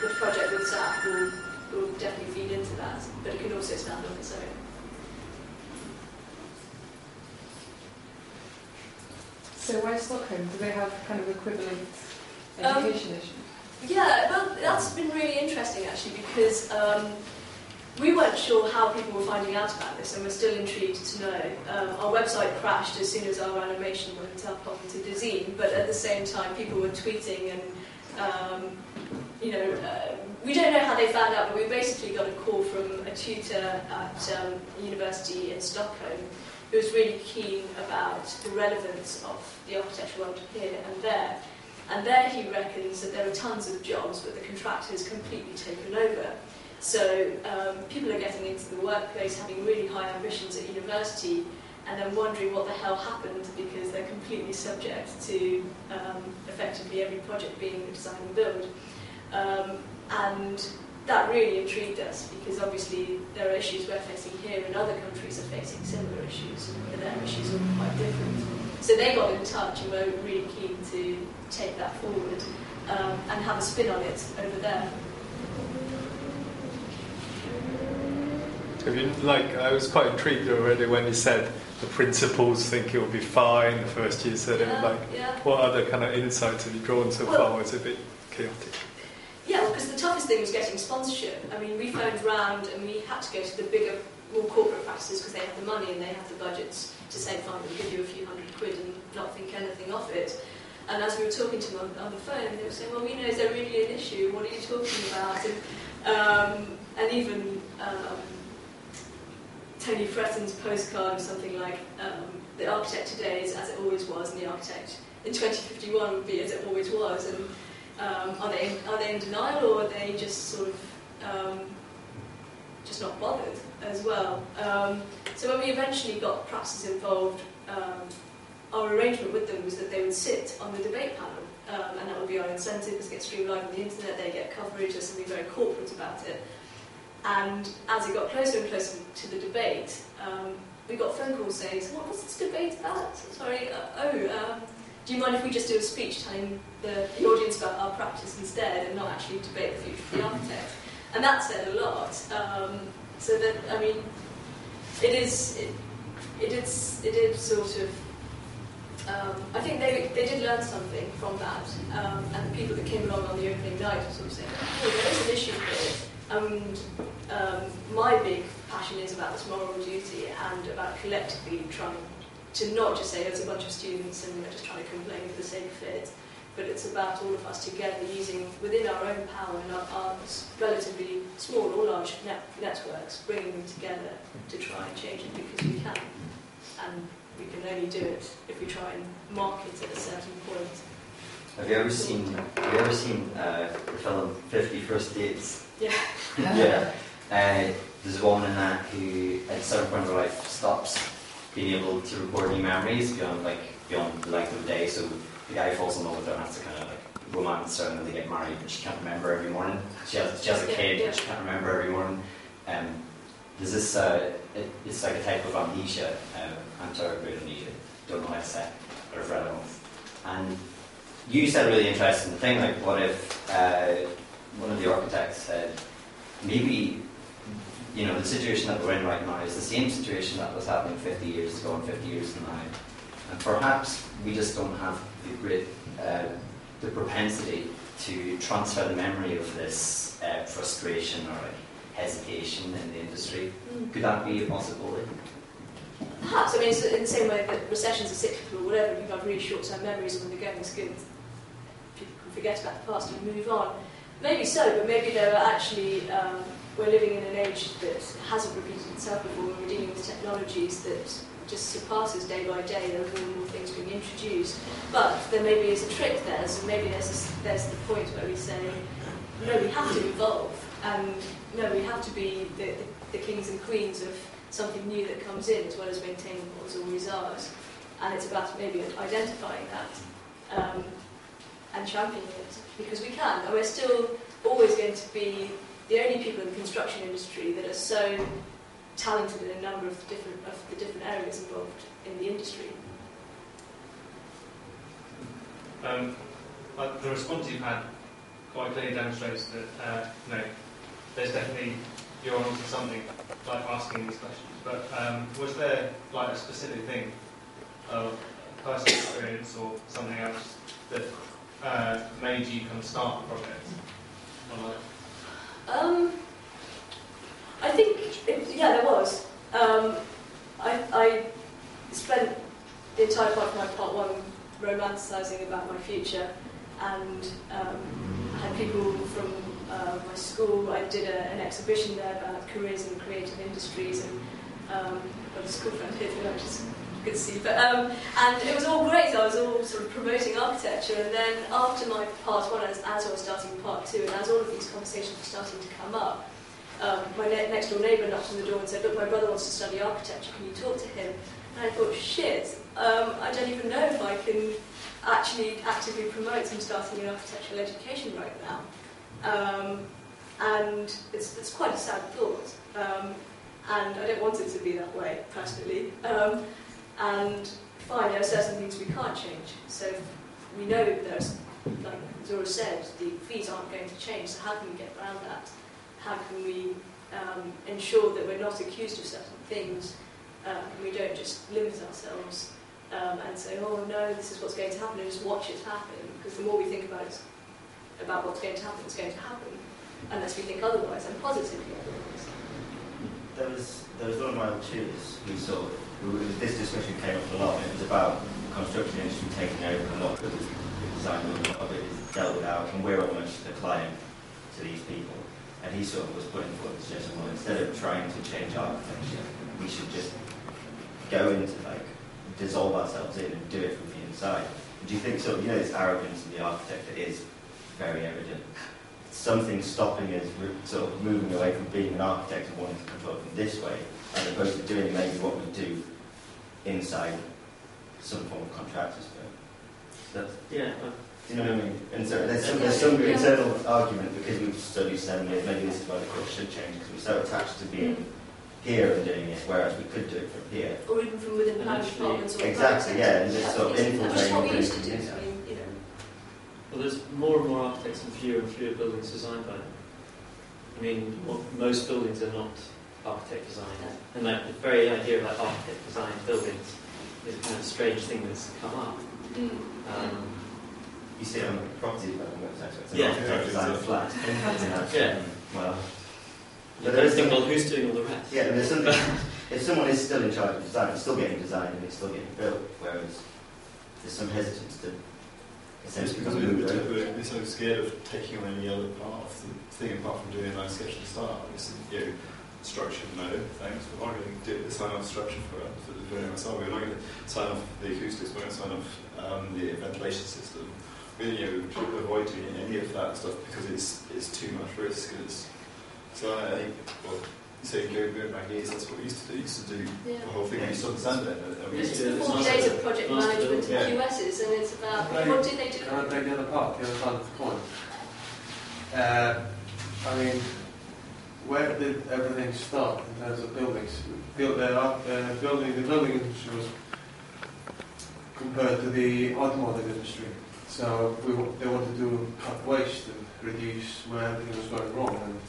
the project with ZAP will, will definitely feed into that, but it can also stand on its own. So why Stockholm? Do they have kind of equivalent Um, education issues? Yeah, well, that's been really interesting actually because um, we weren't sure how people were finding out about this, and we're still intrigued to know. Um, our website crashed as soon as our animation went up onto Dezeen, but at the same time, people were tweeting and Um, you know, uh, we don't know how they found out, but we basically got a call from a tutor at um, a university in Stockholm who was really keen about the relevance of the architecture world here and there. And there he reckons that there are tons of jobs, but the contractor has completely taken over. So um, people are getting into the workplace, having really high ambitions at university, and then wondering what the hell happened because they're completely subject to um, effectively every project being designed and build. Um, and that really intrigued us because obviously there are issues we're facing here and other countries are facing similar issues, but their issues are quite different. So they got in touch and were really keen to take that forward um, and have a spin on it over there. I mean, like, I was quite intrigued already when you said the principals think it will be fine. The first year said it. Yeah, Like, yeah. what other kind of insights have you drawn so Well- far? It's a bit chaotic. Toughest thing was getting sponsorship. I mean, we phoned round and we had to go to the bigger, more corporate practices because they have the money and they have the budgets to say, fine, we'll give you a few hundred quid and not think anything of it. And as we were talking to them on, on the phone, they were saying, well, you know, is there really an issue? What are you talking about? And, um, and even um, Tony Fretton's postcard or something like, um, the architect today is as it always was, and the architect in 2051 would be as it always was. And um, are they are they in denial or are they just sort of um, just not bothered as well? Um, so when we eventually got practices involved, um, our arrangement with them was that they would sit on the debate panel, um, and that would be our incentive. It's get streamed live on the internet. They get coverage. There's something very corporate about it. And as it got closer and closer to the debate, um, we got phone calls saying, "What was this debate about?" Sorry, uh, oh. Do you mind if we just do a speech telling the, the audience about our practice instead and not actually debate the future of the architect? And that said a lot. Um, so that, I mean, it is, it, it is, it is sort of, um, I think they, they did learn something from that. Um, and the people that came along on the opening night were sort of saying, oh, there is an issue here. And um, my big passion is about this moral duty and about collectively trying to not just say there's a bunch of students and we're just trying to complain for the sake of it, but it's about all of us together using within our own power and our, our relatively small or large net, networks, bringing them together to try and change it because we can. And we can only do it if we try and mark it at a certain point. Have you ever seen Have you ever seen uh, the film Fifty First Dates? Yeah. yeah. Uh, there's a woman in that who, at some point in her life, stops being able to record any memories beyond like beyond the length of the day. So the guy falls in love with her and has to kind of like romance her, and then they get married, but she can't remember every morning. She has she has a kid, yeah. she can't remember every morning. Um, there's this. Uh, it, it's like a type of amnesia, uh, anterograde amnesia. Don't know how to say, but I've read it once. And you said a really interesting thing. Like, what if uh, one of the architects said, maybe you know, the situation that we're in right now is the same situation that was happening 50 years ago and 50 years from now. And perhaps we just don't have the great, uh, the propensity to transfer the memory of this uh, frustration or hesitation in the industry. Could that be a possibility? Perhaps, I mean, it's in the same way that recessions are cyclical or whatever, people have really short-term memories when the going is good. People can forget about the past and move on. Maybe so, but maybe there are actually, um, we're living in an age that hasn't repeated itself before, we're dealing with technologies that just surpasses day by day, there are more and more things being introduced. But there maybe is a trick there, so maybe there's, this, there's the point where we say, no, we have to evolve, and no, we have to be the, the, the kings and queens of something new that comes in as well as maintaining what's always ours. And it's about maybe identifying that um, and championing it because we can. And we're still always going to be the only people in the construction industry that are so talented in a number of different, of the different areas involved in the industry. Um, but the response you've had quite clearly demonstrates that uh, know, there's definitely you're onto something like asking these questions. But um, was there like a specific thing of personal experience or something else that uh, made you kind of start the project? Or like, Um, I think, it, yeah, there was. Um, I, I spent the entire part of my part one romanticising about my future, and um, had people from uh, my school. I did a, an exhibition there about careers in creative industries, and um, got a school friend here which to see. But um, and it was all great. I was all sort of promoting architecture, and then after my part one, as, as I was starting part two, and as all of these conversations were starting to come up, um, my ne- next door neighbour knocked on the door and said, "Look, my brother wants to study architecture. Can you talk to him?" And I thought, "Shit, um, I don't even know if I can actually actively promote him starting an architectural education right now." Um, and it's, it's quite a sad thought. Um, and I don't want it to be that way, personally. Um, and fine, there are certain things we can't change. So we know there's, like Zohra said, the fees aren't going to change. So how can we get around that? How can we um, ensure that we're not accused of certain things um, and we don't just limit ourselves um, and say, oh no, this is what's going to happen, and just watch it happen? Because the more we think about it, about what's going to happen, it's going to happen, unless we think otherwise and positively otherwise. There was there was one of my tutors who who, this discussion came up a lot, and it was about the construction industry taking over a lot of the design, a lot of it is dealt with out, and we're almost the client to these people. And he sort of was putting forward the suggestion, well, instead of trying to change architecture, we should just go into like dissolve ourselves in and do it from the inside. Do you think sort of you know this arrogance of the architect is very evident? Something stopping us sort of moving away from being an architect and wanting to control it this way, as opposed to doing maybe what we do inside some form of contractors firm. That's, Yeah, do you know what I mean? And so there's some, there's some internal argument because we've studied seven years, maybe this is why the course should change, because we're so attached to being here and doing it, whereas we could do it from here. Or even from within And planning actually- departments or Exactly, yeah, and just sort of Which is what infiltrating we used to do. from the I mean, you know. Well, there's more and more architects and fewer and fewer buildings designed by them. I mean, most buildings are not architect designed, and like the very idea of like architect designed buildings is a kind of strange thing that's come up. Mm. Um, You see it on property development websites, where it's an Yeah. architect designed flat. Yeah. Well, But there is think, some- well, who's doing all the rest? yeah, and there's something, if someone is still in charge of design, it's still getting designed and it's still getting built, whereas there's some hesitance to It's essentially because move we're, we're, we're so scared of taking on any other path. The thing apart from doing a nice sketch at the start is, you know, structure, no, thanks. We're not going to do, sign off structure for, for the very myself. We're not going to sign off the acoustics, we're going to sign off um, the ventilation system. We, you know, we should avoid doing any of that stuff because it's, it's too much risk. It's, so I think, well, you say go, go back years, that's what we used to do. We used to do Yeah. the whole thing, we used to understand it. and we It's used to- the it's 40 days of project management build. and QSs, and it's about Right. what did they do? Can I take the other part, the other side of the coin? Uh, I mean, where did everything start in terms of buildings? Build, uh, uh, building, the building industry was compared to the automotive industry. So we, they wanted to cut waste and reduce where everything was going wrong. And,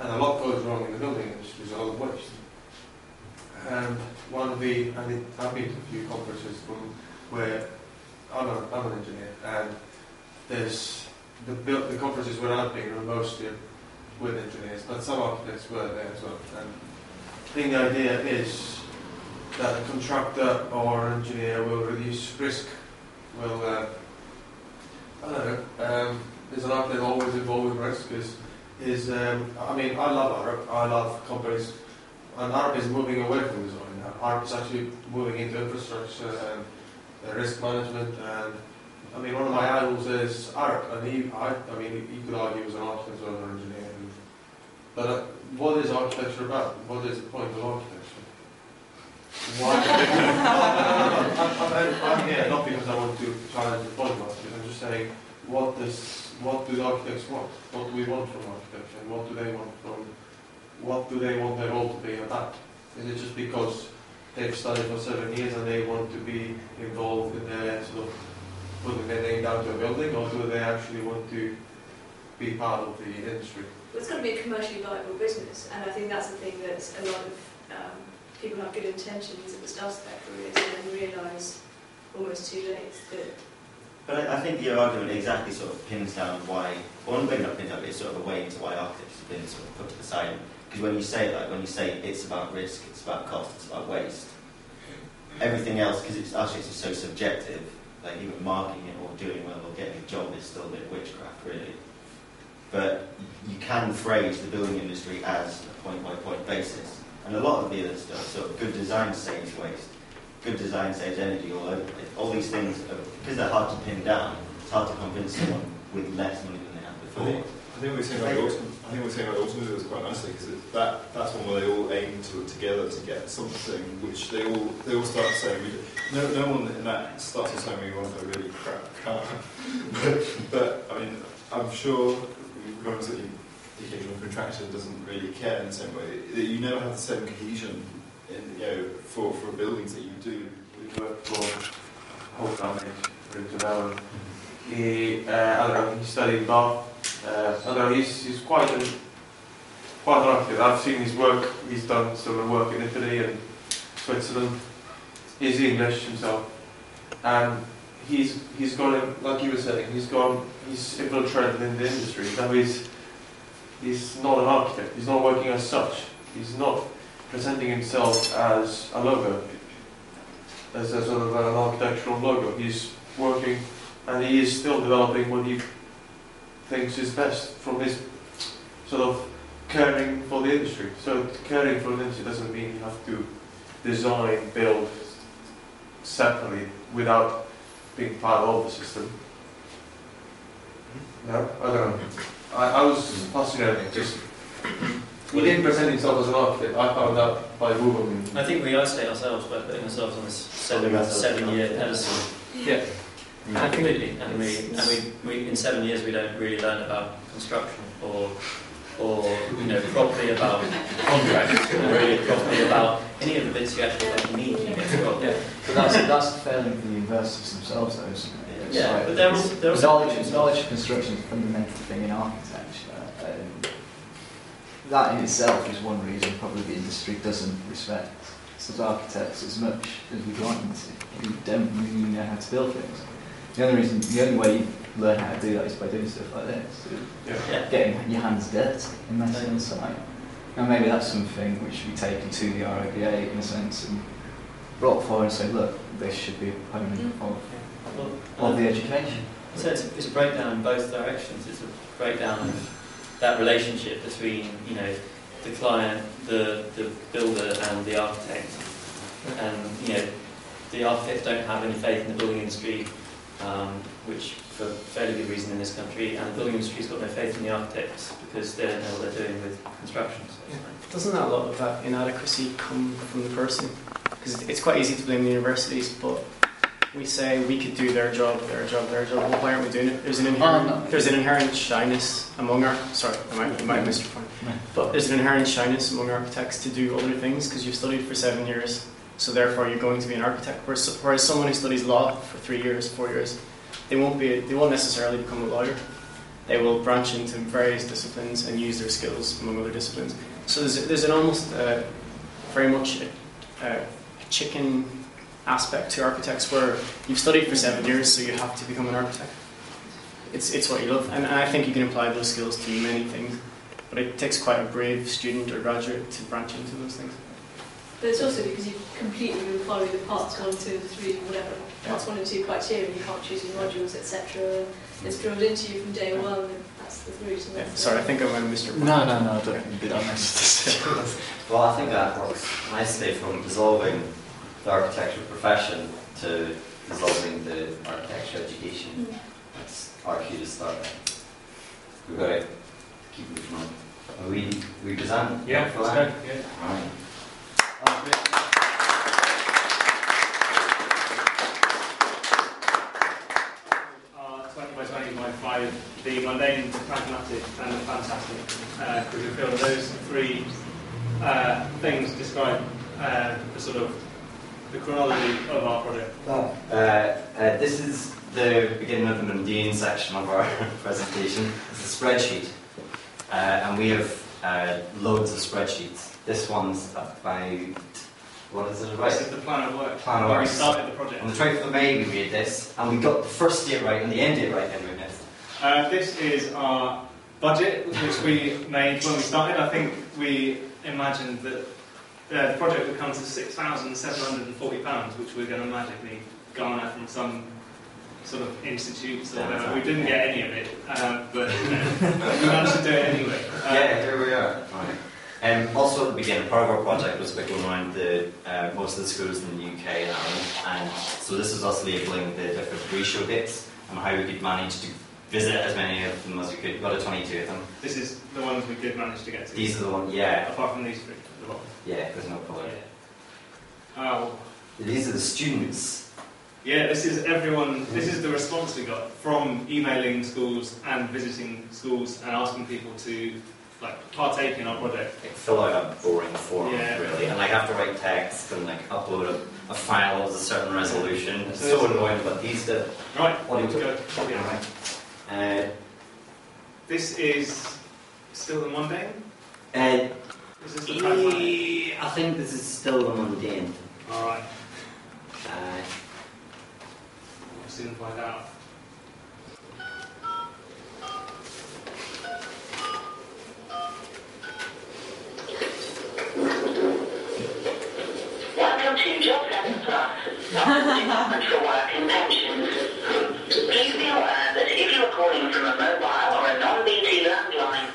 and a lot goes wrong in the building industry, there's a lot of waste. And one of the, I mean, I've been to a few conferences from where I'm, a, I'm an engineer, and there's the, the conferences where I've been are mostly with engineers, but some architects were there as well. And I think the idea is that a contractor or engineer will reduce risk, will, uh, I don't know, um, is an architect always involved with risk? Is, is um, I mean, I love Arup, I love companies, and Arup is moving away from design. Arup is actually moving into infrastructure and uh, risk management and I mean, one of my idols is Arup, and he, I, I mean, you could argue he was an architect or an engineer. But uh, what is architecture about? What is the point of architecture? Why? I'm, I'm here not because I want to challenge the point of architecture. I'm just saying, what does, what do the architects want? What do we want from architecture? And what do they want from? What do they want their role to be about? Is it just because they've studied for seven years and they want to be involved in their sort of putting their name down to a building, or do they actually want to be part of the industry? Well, it's got to be a commercially viable business, and I think that's the thing that a lot of um, people have good intentions at the start of their careers and then realise almost too late that But I, think your argument exactly sort of pins down why, one maybe not pins down, but it's sort of a way into why architecture has been sort of put to the side. Because when you say like, when you say it's about risk, it's about cost, it's about waste, everything else, because it's actually it's so subjective, like even marking it or doing well or getting a job is still a bit witchcraft, really. But can phrase the building industry as a point by point basis. And a lot of the other stuff, so good design saves waste, good design saves energy, all over. All these things, are, because they're hard to pin down, it's hard to convince someone with less money than they I before. I think we're saying about autumn. I think we're saying about quite nicely because that that's one where they all aim to together to get something which they all they all start saying. No, no one in that starts saying we want a really crap car. but, but I mean, I'm sure regardless of the contractor doesn't really care in the same way. You never have the same cohesion in you know for for buildings that you do. We work for whole Rick Development. He, uh, I don't know, he studied law. Uh, I don't know, he's, he's quite an, quite architect. I've seen his work. He's done some work in Italy and Switzerland. He's English himself. And he's, he's gone, like you were saying, he's gone, he's infiltrated in the industry. Now he's, he's not an architect. He's not working as such. He's not presenting himself as a logo, as a sort of an architectural logo. He's working and he is still developing what he thinks is best from his sort of caring for the industry. So caring for the industry doesn't mean you have to design, build separately without being part of the system. No, I don't know. I, I was fascinated. Just he didn't present himself as an architect. I found out by googling. I think we isolate ourselves by putting ourselves on this seven, seven year pedestal. Yeah. Completely. And we, and we, we, in seven years, we don't really learn about construction or, or you know, properly about contracts or really properly about any of the bits you actually like, need to get a job. Yeah, but that's that's the failing for the universities themselves, though, isn't it? It's Yeah, like- but they're it's- also- they're knowledge, knowledge of construction is a fundamental thing in architecture. Um, that in itself is one reason probably the industry doesn't respect us architects as much as we'd like them to. We don't really know how to build things. The only reason, the only way you learn how to do that is by doing stuff like this. Yeah. Getting your hands dirty and messing on site. And maybe that's something which should be taken to the RIBA in a sense and brought forward and say, look, this should be a component of, Well, of the education. So it's a, it's a breakdown in both directions. It's a breakdown of that relationship between, you know, the client, the, the builder and the architect. And, you know, the architects don't have any faith in the building industry, um, which for fairly good reason in this country, and the building industry's got no faith in the architects because they don't know what they're doing with construction. So it's like- Doesn't that a lot of that inadequacy come from the person? Because it's quite easy to blame the universities, but we say we could do their job, their job, their job. Well, why aren't we doing it? There's an inherent, Oh, no. there's an inherent shyness among our. Sorry, I might, I might have missed your point. But there's an inherent shyness among architects to do other things because you've studied for seven years, so therefore you're going to be an architect. Whereas, whereas someone who studies law for three years, four years, they won't be. They won't necessarily become a lawyer. They will branch into various disciplines and use their skills among other disciplines. So there's, there's an almost uh, very much a, a chicken aspect to architects where you've studied for seven years, so you have to become an architect. It's, it's what you love, and, and I think you can apply those skills to many things, but it takes quite a brave student or graduate to branch into those things. But it's also because you completely been following the parts one, two, three, whatever, parts one and two criteria, you can't choose your modules, etc. It's drilled into you from day one, and that's the route. And Yeah, sorry, I think I went Mr. missed. No, no, no, I don't think you did. I. Well, I think that works nicely from dissolving the architectural profession to dissolving the architecture education. Mm. That's our cue to start. We've got to keep moving on. Are we, we present? Yeah, for let's that? go, yeah. Right. are 20 by 20 by 5, the mundane, the pragmatic, and the fantastic. Because we feel those three uh, things describe uh, the sort of the chronology of our project. Uh, uh, this is the beginning of the mundane section of our presentation. It's a spreadsheet, uh, and we have uh, loads of spreadsheets. This one's about what is it about? This is the plan of work. Plan of where we started the project. On the 20th of May, we made this, and we got the first date right and the end date right. Then we missed. Uh, this is our budget, which we made when we started. I think we imagined that the project would come to £6,740, which we're going to magically garner from some sort of institutes or whatever. We didn't get any of it, uh, but you know, we managed to do it anyway. Uh, yeah, here we are. Right. Um, also at the beginning, part of our project was going around the, uh, most of the schools in the UK and Ireland, and so this was us labelling the different ratio dates and how we could manage to visit as many of them as we could. We got a 22 of them. This is the ones we did manage to get to. These are the ones, yeah. Apart from these three the bottom. Yeah, there's no colour. Oh. These are the students. Yeah, this is everyone. This is the response we got from emailing schools and visiting schools and asking people to like partake in our project. Like fill out a boring form, Yeah. really, and like have to write text and like upload a, a file of a certain resolution. It's So so annoying, but these did. Right, go. Yeah. Right. Uh, This is still the mundane. uh, This is the pragmatic. I think this is still the mundane. All right. Uh, We'll soon find out. Welcome to Job Centre Plus, Department for Work and Pensions. Please be aware that if you are calling from a mobile or a non-BT landline,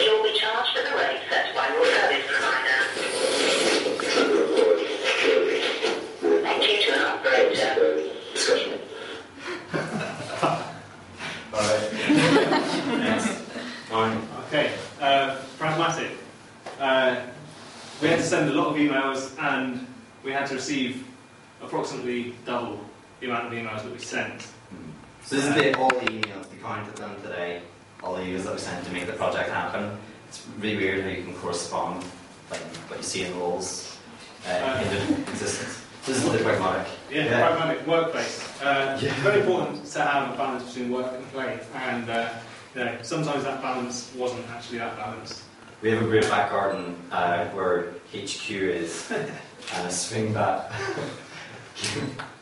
you will be charged for the rate set by your service provider. Thank you to an operator. Discussion. Alright. Next. Alright. Okay, uh, pragmatic. Uh, we had to send a lot of emails and we had to receive approximately double the amount of emails that we sent. So this is the, all the emails we counted them today, all the emails that we sent to make the project happen. It's really weird how you can correspond, like what you see in roles, uh, into existence. This is the pragmatic. Yeah, pragmatic workplace. Uh, It's very important to have a balance between work and play, and uh, you know, sometimes that balance wasn't actually that balanced. We have a great back garden uh, where HQ is, and a swing bat.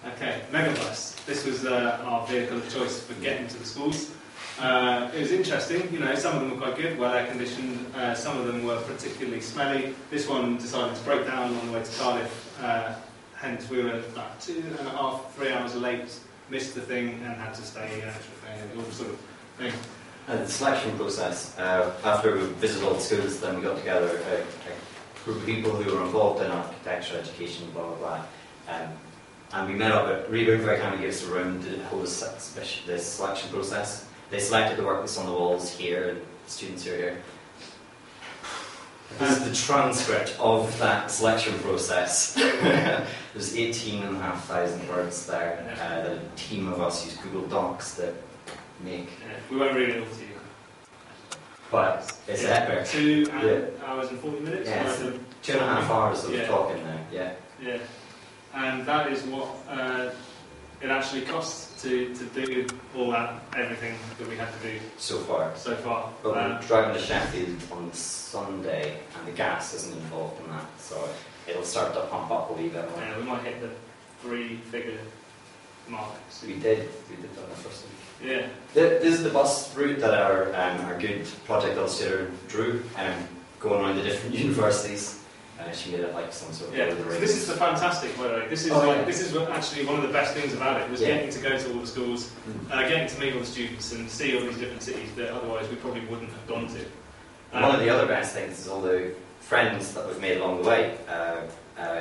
Okay, Megabus. This was uh, our vehicle of choice for getting to the schools. Uh, it was interesting, you know, some of them were quite good, well air conditioned, uh, some of them were particularly smelly. This one decided to break down on the way to Cardiff, uh, hence we were about two and a half, three hours late, missed the thing and had to stay and all sort of thing. Uh, the selection process, uh, after we visited all the schools, then we got together a, a group of people who were involved in architecture education, blah blah blah. Um, and we met up at Reboot very kindly gave us a room to hold this selection process. They selected the work that's on the walls here, and students who are here. This is the transcript of that selection process. There's 18,500 words there. Uh, the team of us use Google Docs to make. Yeah, we won't read it all to you. But it's Yeah, epic. Two Yeah. hours and 40 minutes? Yeah, two and a half hours of Yeah. talking there. Yeah. Yeah, and that is what uh, it actually costs to, to do all that, everything that we had to do So far. so far. But Uh, we're driving to Sheffield on Sunday, and the gas isn't involved in that, so it'll start to pump up a wee bit more. yeah, we might hit the three-figure mark. So we did, we did that the first week. Yeah. Th- This is the bus route that our, um, our good project illustrator drew, um, going around the different universities. She made it like some sort of Yeah, Lord of the so this is the fantastic, by the way. This is Oh, like, yeah. this is actually one of the best things about it was Yeah. getting to go to all the schools, Mm. uh, getting to meet all the students and see all these different cities that otherwise we probably wouldn't have gone to. And One of the other best things is all the friends that we've made along the way. Uh, uh,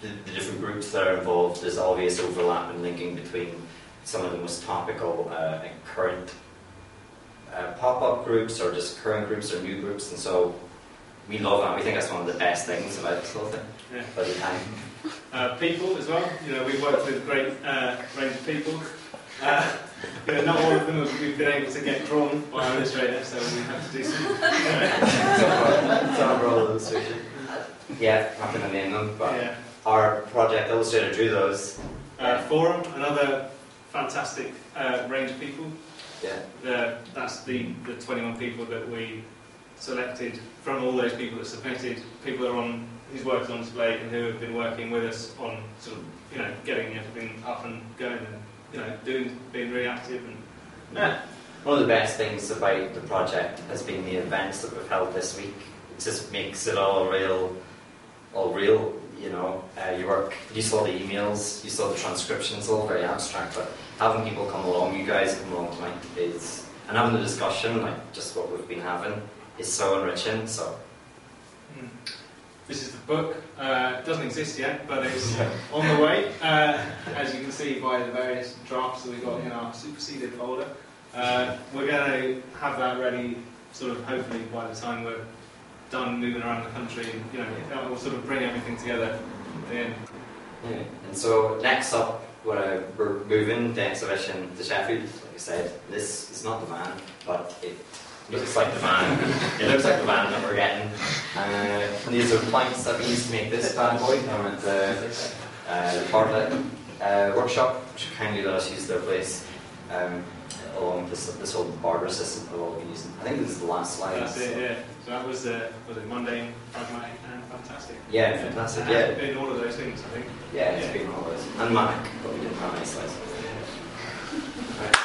the, the different groups that are involved, there's obvious overlap and linking between some of the most topical uh, and current uh, pop-up groups or just current groups or new groups, and so we love that. We think that's one of the best things about this whole thing. Yeah. By the time. Uh, people as well. You know, we've worked with a great uh, range of people. Uh, you know, not all of them have we've been able to get drawn by our illustrator, so we have to do some. Some role illustration. Yeah, not going to name them, but Yeah. our project illustrator drew those. Uh, Forum, another fantastic uh, range of people. Yeah. The, that's the, the 21 people that we selected from all those people that submitted. People that are on whose work is on display and who have been working with us on sort of you know getting everything up and going and you know doing being really active and Yeah. One of the best things about the project has been the events that we've held this week. It just makes it all real, all real. you know, uh, you work, you saw the emails, you saw the transcriptions, all very abstract, but having people come along, you guys come along tonight is, and having the discussion, like just what we've been having, is so enriching, so. Mm. This is the book. Uh, it doesn't exist yet, but it's on the way. Uh, as you can see by the various drafts that we've got in our superseded folder. Uh, we're going to have that ready, sort of hopefully by the time we're done moving around the country. You know, that will sort of bring everything together at the end. Yeah. And so next up, we're, we're moving the exhibition to Sheffield. Like I said, this is not the van, but it looks like the van. it looks like the van that we're getting. Uh, these are planks that we used to make this bad boy down at the uh, Bartlett uh, workshop, which kindly let us use their place. Um, along this, this whole barter system that we'll be using. I think this is the last slide. That's it, yeah. So that was, uh, was it mundane, pragmatic, and fantastic. Yeah, fantastic, yeah. it's been all of those things, I think. Yeah, it's been all those. And Manic, but we didn't have any slides. Right.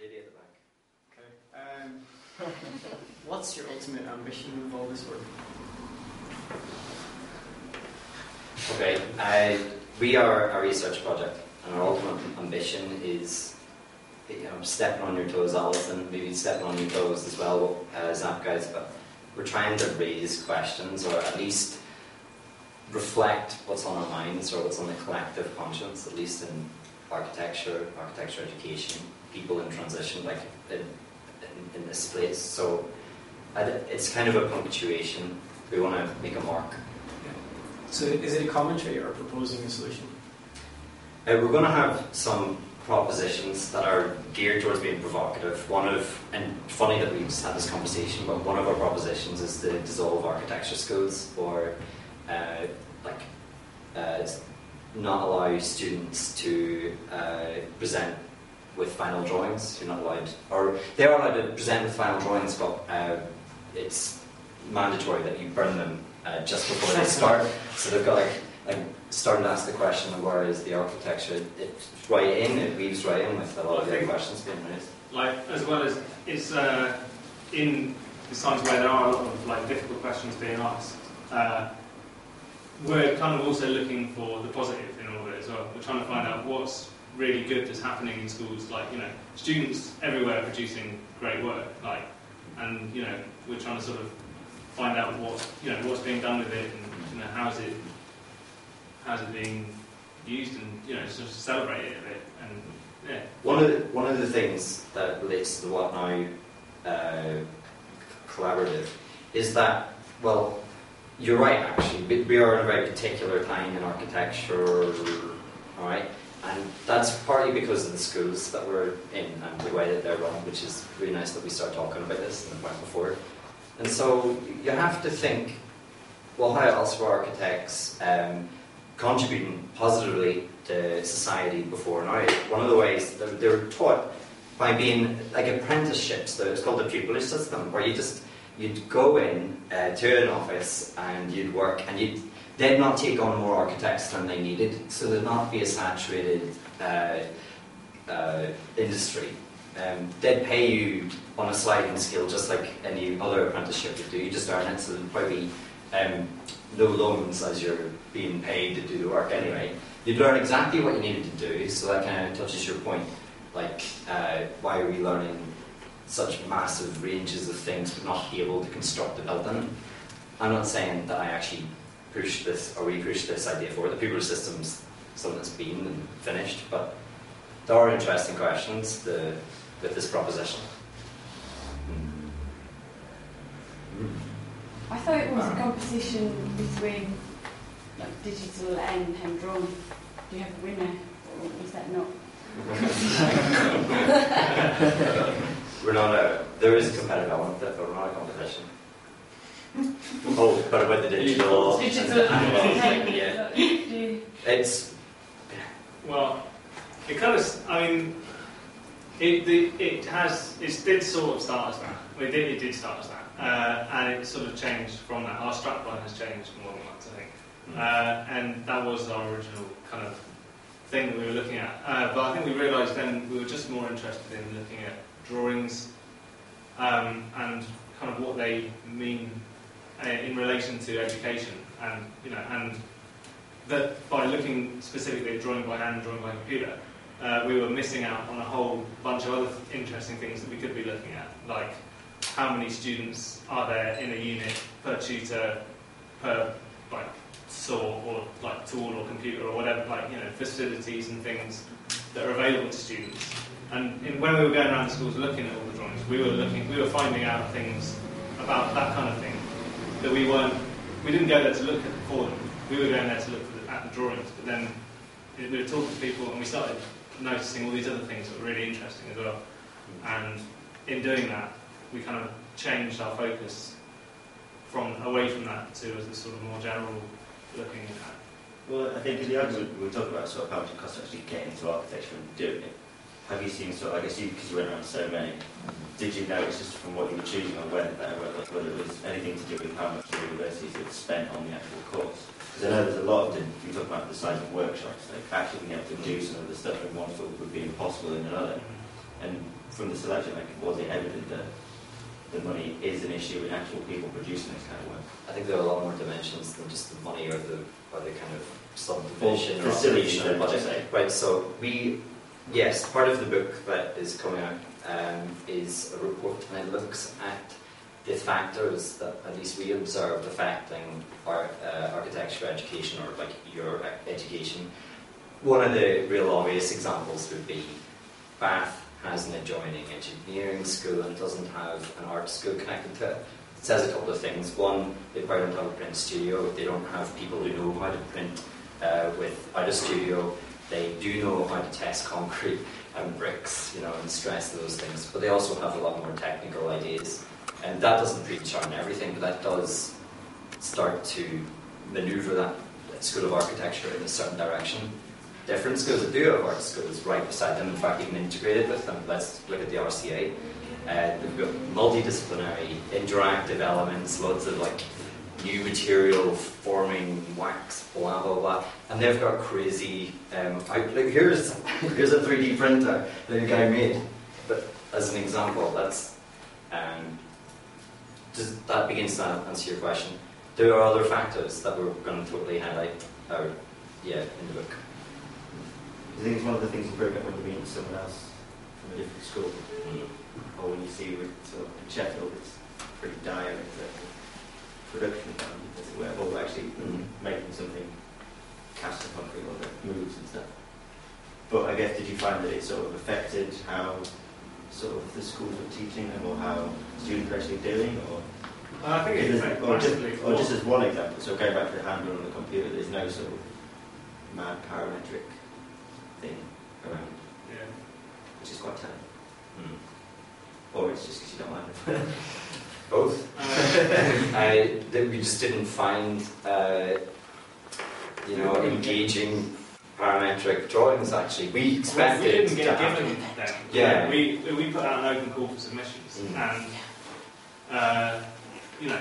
Lady at the back. Um, what's your ultimate ambition with all this work? Okay, uh, we are a research project, and our ultimate ambition is you know, stepping on your toes, Alison, maybe stepping on your toes as well, uh, Zap guys, but we're trying to raise questions or at least reflect what's on our minds or what's on the collective conscience, at least in architecture, architecture education, people in transition, like in, in, in this place. So it's kind of a punctuation. We want to make a mark. So is it a commentary or proposing a solution? Uh, we're going to have some propositions that are geared towards being provocative. One of, and funny that we just had this conversation, but one of our propositions is to dissolve architecture schools or uh, like uh, not allow students to uh, present with final drawings. You're not allowed, or they are allowed to present with final drawings, but uh, it's mandatory that you burn them uh, just before they start. so they've got like like starting to ask the question of where is the architecture? It's right in, it weaves right in with a lot of the other questions being raised. like as well as it's uh, in the times where there are a lot of like difficult questions being asked. Uh, we're kind of also looking for the positive in all of it as well. We're trying to find out what's really good that's happening in schools. Like you know, students everywhere are producing great work. Like, and you know, we're trying to sort of find out what you know what's being done with it, and you know how's it how's it being used, and you know sort of celebrate it a bit. And yeah. One of the, one of the things that relates to the WhatNow uh, collaborative is that, well, you're right actually, we, are in a very particular time in architecture, alright? And that's partly because of the schools that we're in and the way that they're run, which is really nice that we start talking about this and went before. And so you have to think, well, how else were architects um, contributing positively to society before now? One of the ways that they were taught by being like apprenticeships. So it's called the pupillage system, where you just you'd go in uh, to an office and you'd work, and you'd they'd not take on more architects than they needed, so there'd not be a saturated uh, uh, industry. Um, they'd pay you on a sliding scale, just like any other apprenticeship would do. You just earn it, so probably um, no loans as you're being paid to do the work anyway. You'd learn exactly what you needed to do, so that kind of touches your point. Like, uh, why are we learning such massive ranges of things but not able to construct a building? I'm not saying that I actually push this or we push this idea forward. The pupillage system's something that's been and finished, but there are interesting questions the, with this proposition. I thought it was a competition between like digital and hand drawn. Do you have a winner, or is that not? We're not a, there is a competitive element to it, but we're not a competition. oh, but about the digital. Digital and yeah. It's Well, it kind of, I mean, it, the, it has, it did sort of start as that. It did, it did start as that. Uh, and it sort of changed from that. Our strapline has changed more than once, I think. Uh, and that was our original kind of thing that we were looking at. Uh, but I think we realised then we were just more interested in looking at drawings um, and kind of what they mean uh, in relation to education, and you know, and that by looking specifically at drawing by hand and drawing by computer, uh, we were missing out on a whole bunch of other interesting things that we could be looking at, like how many students are there in a unit per tutor, per like saw or like tool or computer or whatever, like you know facilities and things that are available to students. And in, when we were going around the schools looking at all the drawings, we were looking, we were finding out things about that kind of thing that we weren't, we didn't go there to look at for them. We were going there to look at the, at the drawings, but then we were talking to people and we started noticing all these other things that were really interesting as well. Hmm. And in doing that, we kind of changed our focus from away from that to as a sort of more general looking at. Well, I think in the argument we were talking about sort of how much it costs to actually get into architecture and doing it. Have you seen sort of, I guess you, because you went around so many, did you notice just from what you were choosing or whether, whether, whether it was anything to do with how much the universities had spent on the actual course? Because I know there's a lot of, different- you talk about the size of workshops, like actually being able to do some of the stuff in one school would be impossible in another. And from the selection, like, was it evident that the money is an issue in actual people producing this kind of work? I think there are a lot more dimensions than just the money or the or the kind of subdivision Well, or facilities, operation of would budget. say? Right. So we, yes, part of the book that is coming out um, is a report and it looks at the factors that at least we observed affecting our uh, architecture education or like your e- education. One of the real obvious examples would be Bath has an adjoining engineering school and doesn't have an art school connected to it. It says a couple of things. One, they probably don't have a print studio. They don't have people who know how to print uh, without a studio. They do know how to test concrete and bricks, you know, and stress those things. But they also have a lot more technical ideas. And that doesn't preach on everything, but that does start to maneuver that school of architecture in a certain direction. Different schools that do have art schools right beside them, in fact, even integrated with them. Let's look at the RCA. Uh, they've got multidisciplinary, interactive elements, loads of like new material forming wax, blah blah blah, and they've got crazy. Um, here's here's a 3D printer that a guy made, but as an example, that's um, does, that begins to answer your question. There are other factors that we're going to totally highlight, or yeah, in the book. Do you think it's one of the things you bring up when you meet someone else from a different school? Mm-hmm. Or when you see with sort of in Sheffield, it's pretty dire in terms of production value, as it were, or actually mm-hmm. making something cast in concrete or that moves and stuff. But I guess, did you find that it sort of affected how sort of the schools were teaching them or how students were actually doing? Or, I think it Is- affected or, just, or just as one example, so going back to the handle on the computer, there's no sort of mad parametric thing around, Yeah. which is quite telling. Or it's just because you don't like it. Both. I, that we just didn't find, uh, you know, engaging parametric drawings. Actually, we Well, we expected didn't to get have given them. Yeah. We, we put out an open call for submissions, and uh, you know,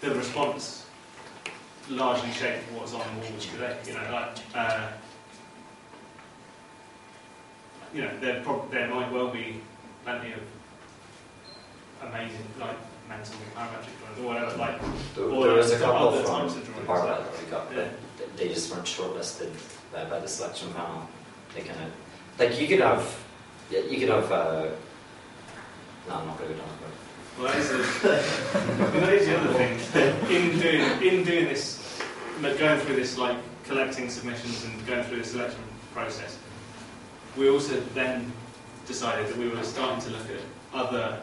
the response largely shaped what's on the walls today. You know, like uh, you know, there prob- there might well be plenty of amazing, like mental parametric drawings or whatever, like There, or there was a other couple types from of the drawings. Barbara like- that we got, yeah. but they just weren't shortlisted by the selection panel. They kind of, like you could have, you could have. Uh, no, I'm not going to go down. that road. Well, that is, well, that is the other thing. In doing, in doing this, going through this, like collecting submissions and going through the selection process, we also then decided that we were starting to look at other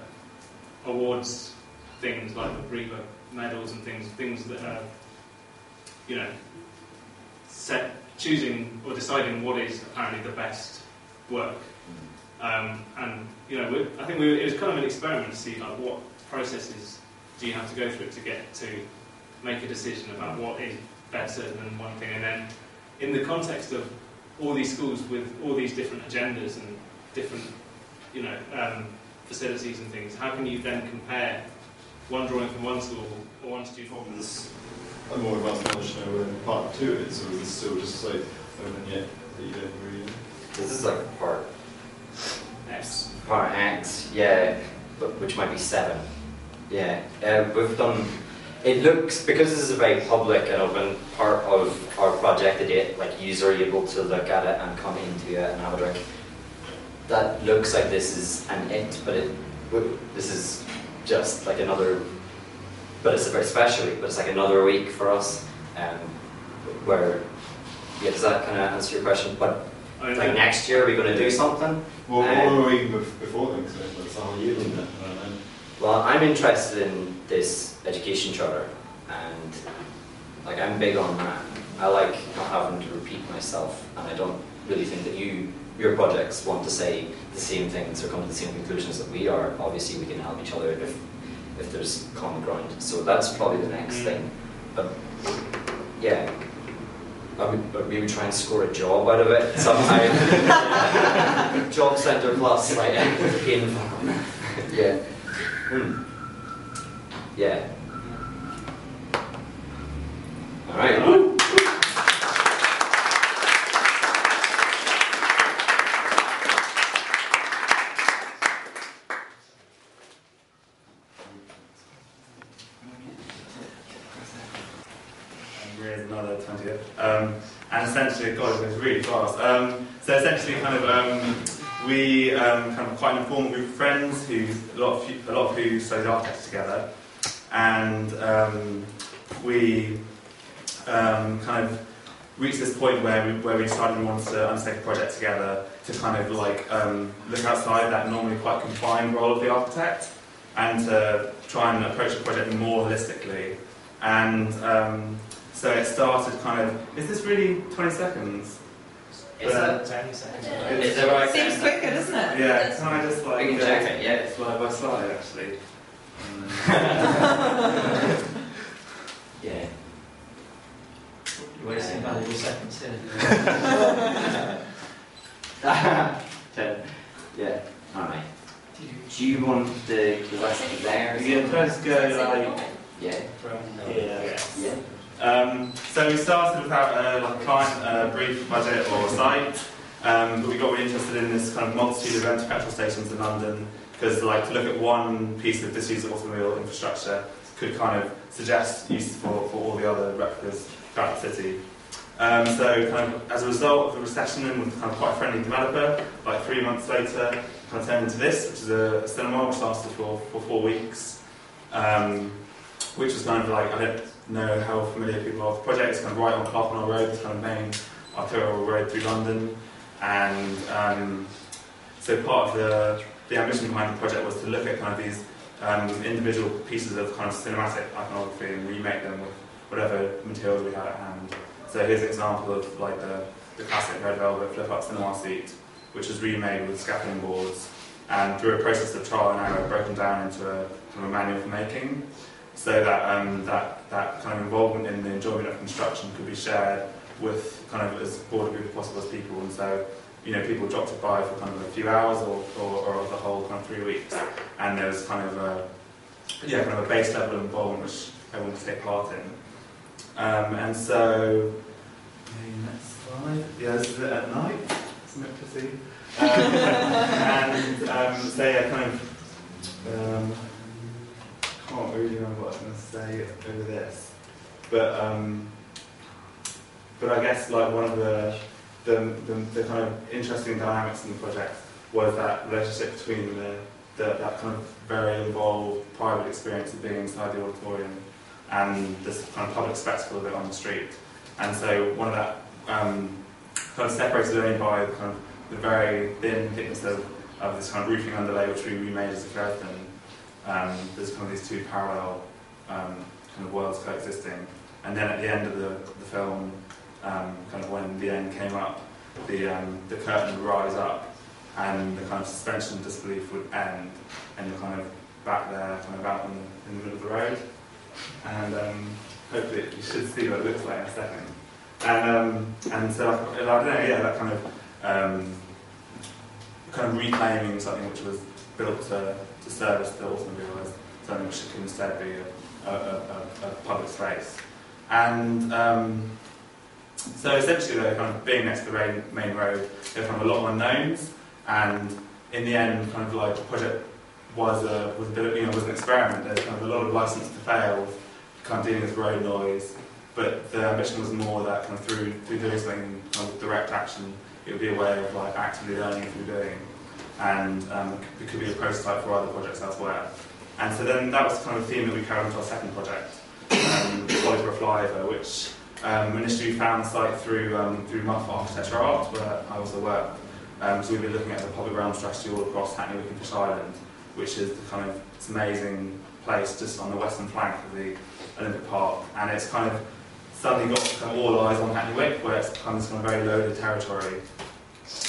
awards things like the RIBA medals and things, things that are, you know, set, choosing or deciding what is apparently the best work. Um, and you know, we, I think we, it was kind of an experiment to see like what processes do you have to go through to get to make a decision about what is better than one thing, and then in the context of all these schools with all these different agendas and different, you know, um, facilities and things, how can you then compare one drawing from one school or one student from This, I'm more advanced knowledge now in part two of it, so is this still just like open yet that you don't really know? This is like part X. Part X, yeah. but which might be seven. Yeah, uh, we've done. It looks because this is a very public and open part of our project. That it, like users are able to look at it and come into it and have a drink. That looks like this is an it, but it this is just like another. But it's a very special week. But it's like another week for us, um, where yeah. Does that kind of answer your question? But I mean, like next year, are we going to do something? Well, Um, what were we before then? Because it's a whole year, isn't it? I don't know. Well, I'm interested in this education charter, and like I'm big on that. I like not having to repeat myself, and I don't really think that you, your projects, want to say the same things or come to the same conclusions that we are. Obviously, we can help each other if if there's common ground. So that's probably the next thing. But yeah. I would but maybe try and score a job out of it somehow. job centre plus, like, in, yeah. Hmm. Yeah. All right. And here's another 20th. Um, and essentially, God, it goes really fast. Um, so essentially, kind of, um, we um, kind of quite an informal group of friends who a lot of a lot of who studied architecture together, and um, we um, kind of reached this point where we, where we decided we wanted to undertake a project together to kind of like look outside that normally quite confined role of the architect and to try and approach the project more holistically. And so it started kind of, is this really 20 seconds? Is But- that 10 seconds? Is that right? Seems quicker, doesn't it? Yeah, can I just like We can uh, check it, yeah. slide by slide actually? Yeah. You're wasting valuable seconds here. Ten. Yeah. All right. Do you want the, the rest there? Yeah, let's go like Yeah. from here. Yeah. Um, so we started without a like, client uh, brief, budget or site, um, but we got really interested in this kind of multitude of petrol stations in London because like to look at one piece of disused automobile infrastructure could kind of suggest use for, for all the other replicas throughout the city. Um, so kind of as a result of the recession and with kind of quite a friendly developer, like three months later, kind of turned into this, which is a, a cinema which lasted for, for four weeks. Um, which was kind of like, I don't know how familiar people are with the project, it's kind of right on Clerkenwell Road, this kind of main arterial road through London. And um, so part of the, the ambition behind the project was to look at kind of these um, individual pieces of kind of cinematic iconography and remake them with whatever materials we had at hand. So here's an example of like the, the classic red velvet flip-up cinema seat, which was remade with scaffolding boards and through a process of trial and error broken down into a, kind of a manual for making so that um, that that kind of involvement in the enjoyment of construction could be shared with kind of as broad a group as possible as people. And so, you know, people dropped it by for kind of a few hours or, or, or the whole kind of three weeks. And there was kind of a yeah, kind of a base level involvement which everyone could take part in. Um, and so, next slide. Yeah, this is it at night. It's meant to see. Um, and um, so yeah, kind of. Um, can't really remember what I was going to say over this, but um, but I guess like one of the the, the the kind of interesting dynamics in the project was that relationship between the, the that kind of very involved private experience of being inside the auditorium and this kind of public spectacle of it on the street, and so one of that um, kind of separated only by the kind of the very thin thickness of, of this kind of roofing underlay which we remade as a curtain um, there's kind of these two parallel um, kind of worlds coexisting. And then at the end of the, the film, um, kind of when the end came up, the, um, the curtain would rise up and the kind of suspension of disbelief would end and you're kind of back there, kind of out in the, in the middle of the road. And um, hopefully you should see what it looks like in a second. And, um, and so, I, I don't know, yeah, that kind of kind of reclaiming something which was built to service the automobile as something which can instead be a, a, a, a public space. And um, so essentially they're kind of being next to the main, main road, there are kind of a lot of unknowns, and in the end, kind of like the project was a was a bit of, you know was an experiment. There's kind of a lot of license to fail, kind of dealing with road noise. But the ambition was more that kind of through through doing something kind of direct action, it would be a way of like actively learning through doing, and um, it could be a prototype for other projects elsewhere. And so then that was kind of the theme that we carried on to our second project, um, Polyborough which um, initially we found the site through um, through muf Architecture Art, where I was also work. Um, so we've been looking at the public realm strategy all across Hackney Wick and Fish Island, which is the kind of amazing place just on the western flank of the Olympic Park, and it's kind of suddenly got kind of all eyes on Hackney Wick, where it's of this kind of very loaded territory.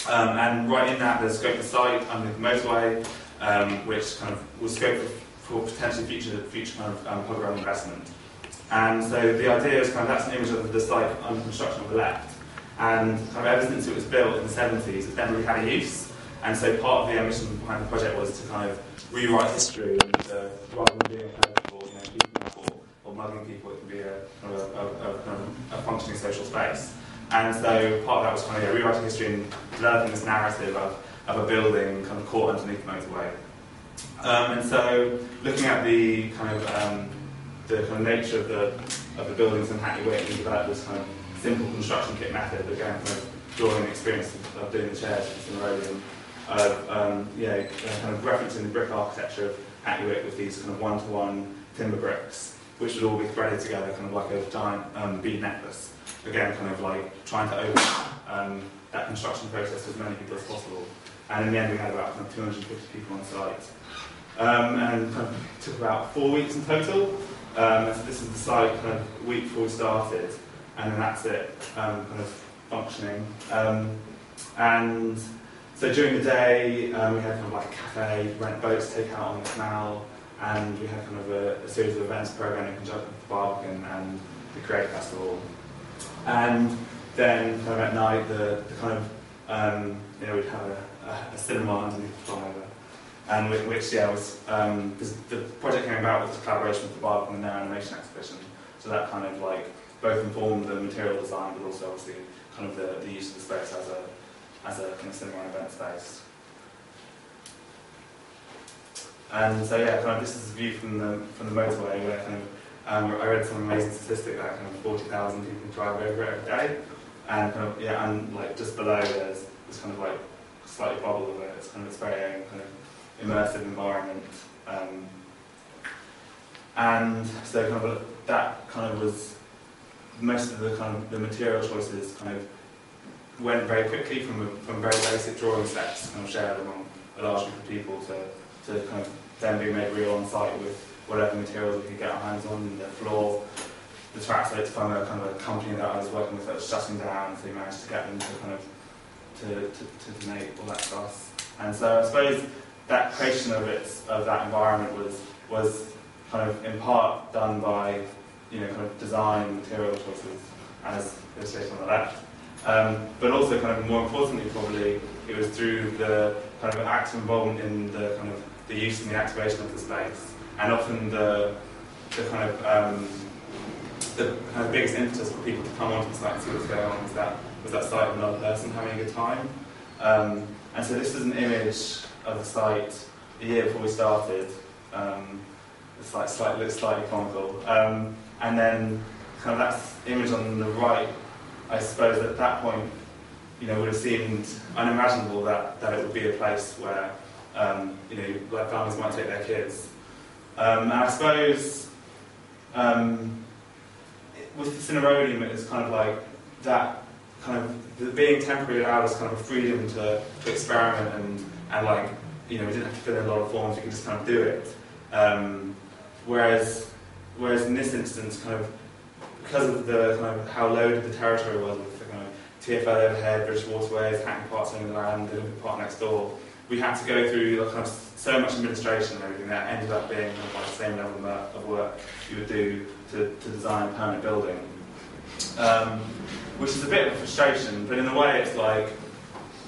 Um, and right in that, there's scope for site under the motorway, um, which kind of was scope for, for potentially future future kind of um, realm investment. And so the idea is kind of that's an image of the site under construction on the left. And kind of ever since it was built in the 70s, it's never really had a use. And so part of the ambition behind the project was to kind of rewrite history and uh, rather than being for you know, or, or mugging people, it can be a, kind of a, a, a, a functioning social space. And so part of that was kind of yeah, rewriting history and developing this narrative of, of a building kind of caught underneath the motorway. Um, and so looking at the kind of um, the kind of nature of the of the buildings in Hackney Wick, we developed this kind of simple construction kit method, again, kind of drawing the experience of, of doing the chairs in the Rhodium, of um, yeah, kind of referencing the brick architecture of Hackney Wick with these kind of one-to-one timber bricks, which would all be threaded together, kind of like a giant um, bead necklace. Again, kind of like trying to open um, that construction process to as many people as possible. And in the end, we had about kind of 250 people on site. Um, and kind of took about four weeks in total. Um, so this is the site kind of week before we started and then that's it, um, kind of functioning. Um, and so during the day, um, we had kind of like a cafe, rent boats, take out on the canal, and we had kind of a, a series of events programmed in conjunction with the Barbican and the Create Festival. And then kind of at night, the, the kind of, um, you know, we'd have a, a, a cinema underneath the flyover. And with which, yeah, was, um, the project came about with the collaboration with the Barbican and their animation exhibition. So that kind of like both informed the material design, but also obviously kind of the, the use of the space as a as a kind of cinema and event space. And so yeah, kind of this is a view from the from the motorway where kind of um, I read some amazing statistic that kind of 40,000 people drive over it every day, and kind of yeah, and like just below there's this kind of like slightly bubble of it. It's kind of this very own kind of immersive environment. Um, and so kind of that kind of was most of the kind of the material choices kind of went very quickly from, a, from very basic drawing sets kind of shared among a large group of people to, to kind of then being made real on site with whatever materials we could get our hands on, the floor, the track so from a kind of a company that I was working with that was shutting down, so we managed to get them to kind of to, to, to donate all that stuff. And so I suppose that creation of it, of that environment was was kind of in part done by you know, kind of design material choices as illustrated on the left. Um, but also, kind of more importantly, probably it was through the kind of active involvement in the kind of the use and the activation of the space, and often the the kind of um, the kind of biggest impetus for people to come onto the site and see what's going on was that was that site of another person having a good time. Um, and so this is an image of the site a year before we started. Um, the site slightly slightly comical. Um, and then kind of that image on the right, I suppose at that point, you know, would have seemed unimaginable that, that it would be a place where, um, you know, like families might take their kids. Um, I suppose um, with the Cineroleum, it was kind of like that kind of the being temporary allowed us kind of a freedom to, to experiment and, and like, you know, we didn't have to fill in a lot of forms, we could just kind of do it. Um, whereas Whereas in this instance, kind of because of the kind of how loaded the territory was with the kind of TFL overhead, British Waterways, Hackney Parks owning the land, the Park next door, we had to go through kind of so much administration and everything that ended up being kind of like the same level of work you would do to, to design a permanent building. Um, which is a bit of a frustration, but in a way it's like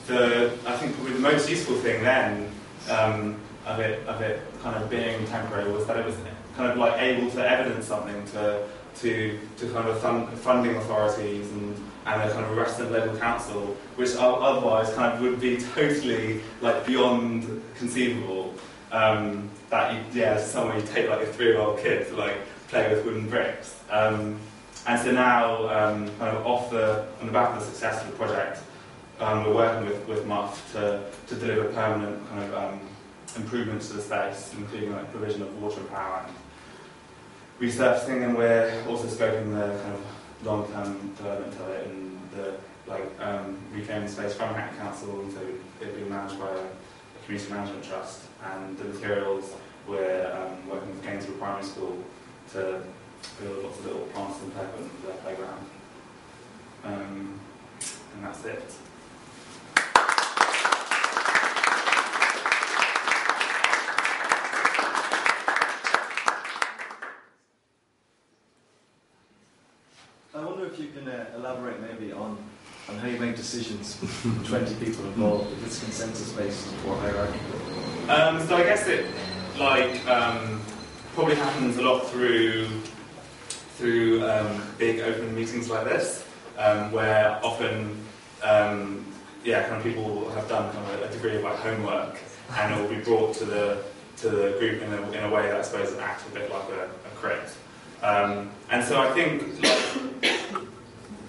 the I think probably the most useful thing then um, of it of it kind of being temporary was that it was kind of like able to evidence something to to to kind of fund, funding authorities and and a kind of resident local council, which otherwise kind of would be totally like beyond conceivable. um, that you, yeah, somewhere you take like a three-year-old kid to like play with wooden bricks. Um, and so now, um, kind of off the, on the back of the success of the project, um, we're working with, with muf to, to deliver permanent kind of um, improvements to the space, including like provision of water and power and resurfacing, and we're also scoping the kind of long-term development of it and the like um, reclaiming space from Hackney Council, and so it being managed by a, a community management trust, and the materials we're um, working with Gainsborough Primary School to build lots of little plants and pepper in their playground. Um, and that's it. I wonder you can uh, elaborate maybe on, on how you make decisions with 20 people involved, if it's consensus based or hierarchical. Um, so I guess it like um, probably happens a lot through through um, big open meetings like this, um, where often um, yeah, kind of people have done kind of a degree of like homework, and it will be brought to the to the group in a, in a way that I suppose acts a bit like a, a crit. Um, and so I think like,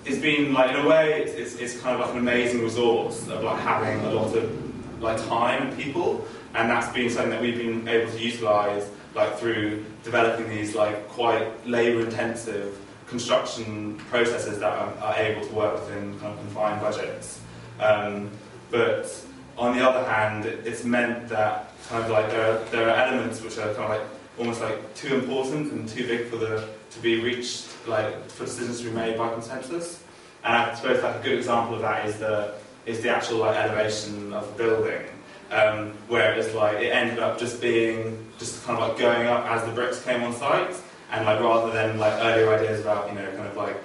it's been like in a way it's, it's, it's kind of like an amazing resource of like having a lot of like time and people, and that's been something that we've been able to utilise like through developing these like quite labour intensive construction processes that are, are, able to work within kind of confined budgets. Um, but on the other hand, it's meant that kind of like there are, there are elements which are kind of like almost like too important and too big for the to be reached, like for decisions to be made by consensus. And I suppose like a good example of that is the is the actual like elevation of the building, um, where it's like it ended up just being just kind of like going up as the bricks came on site, and like rather than like earlier ideas about you know kind of like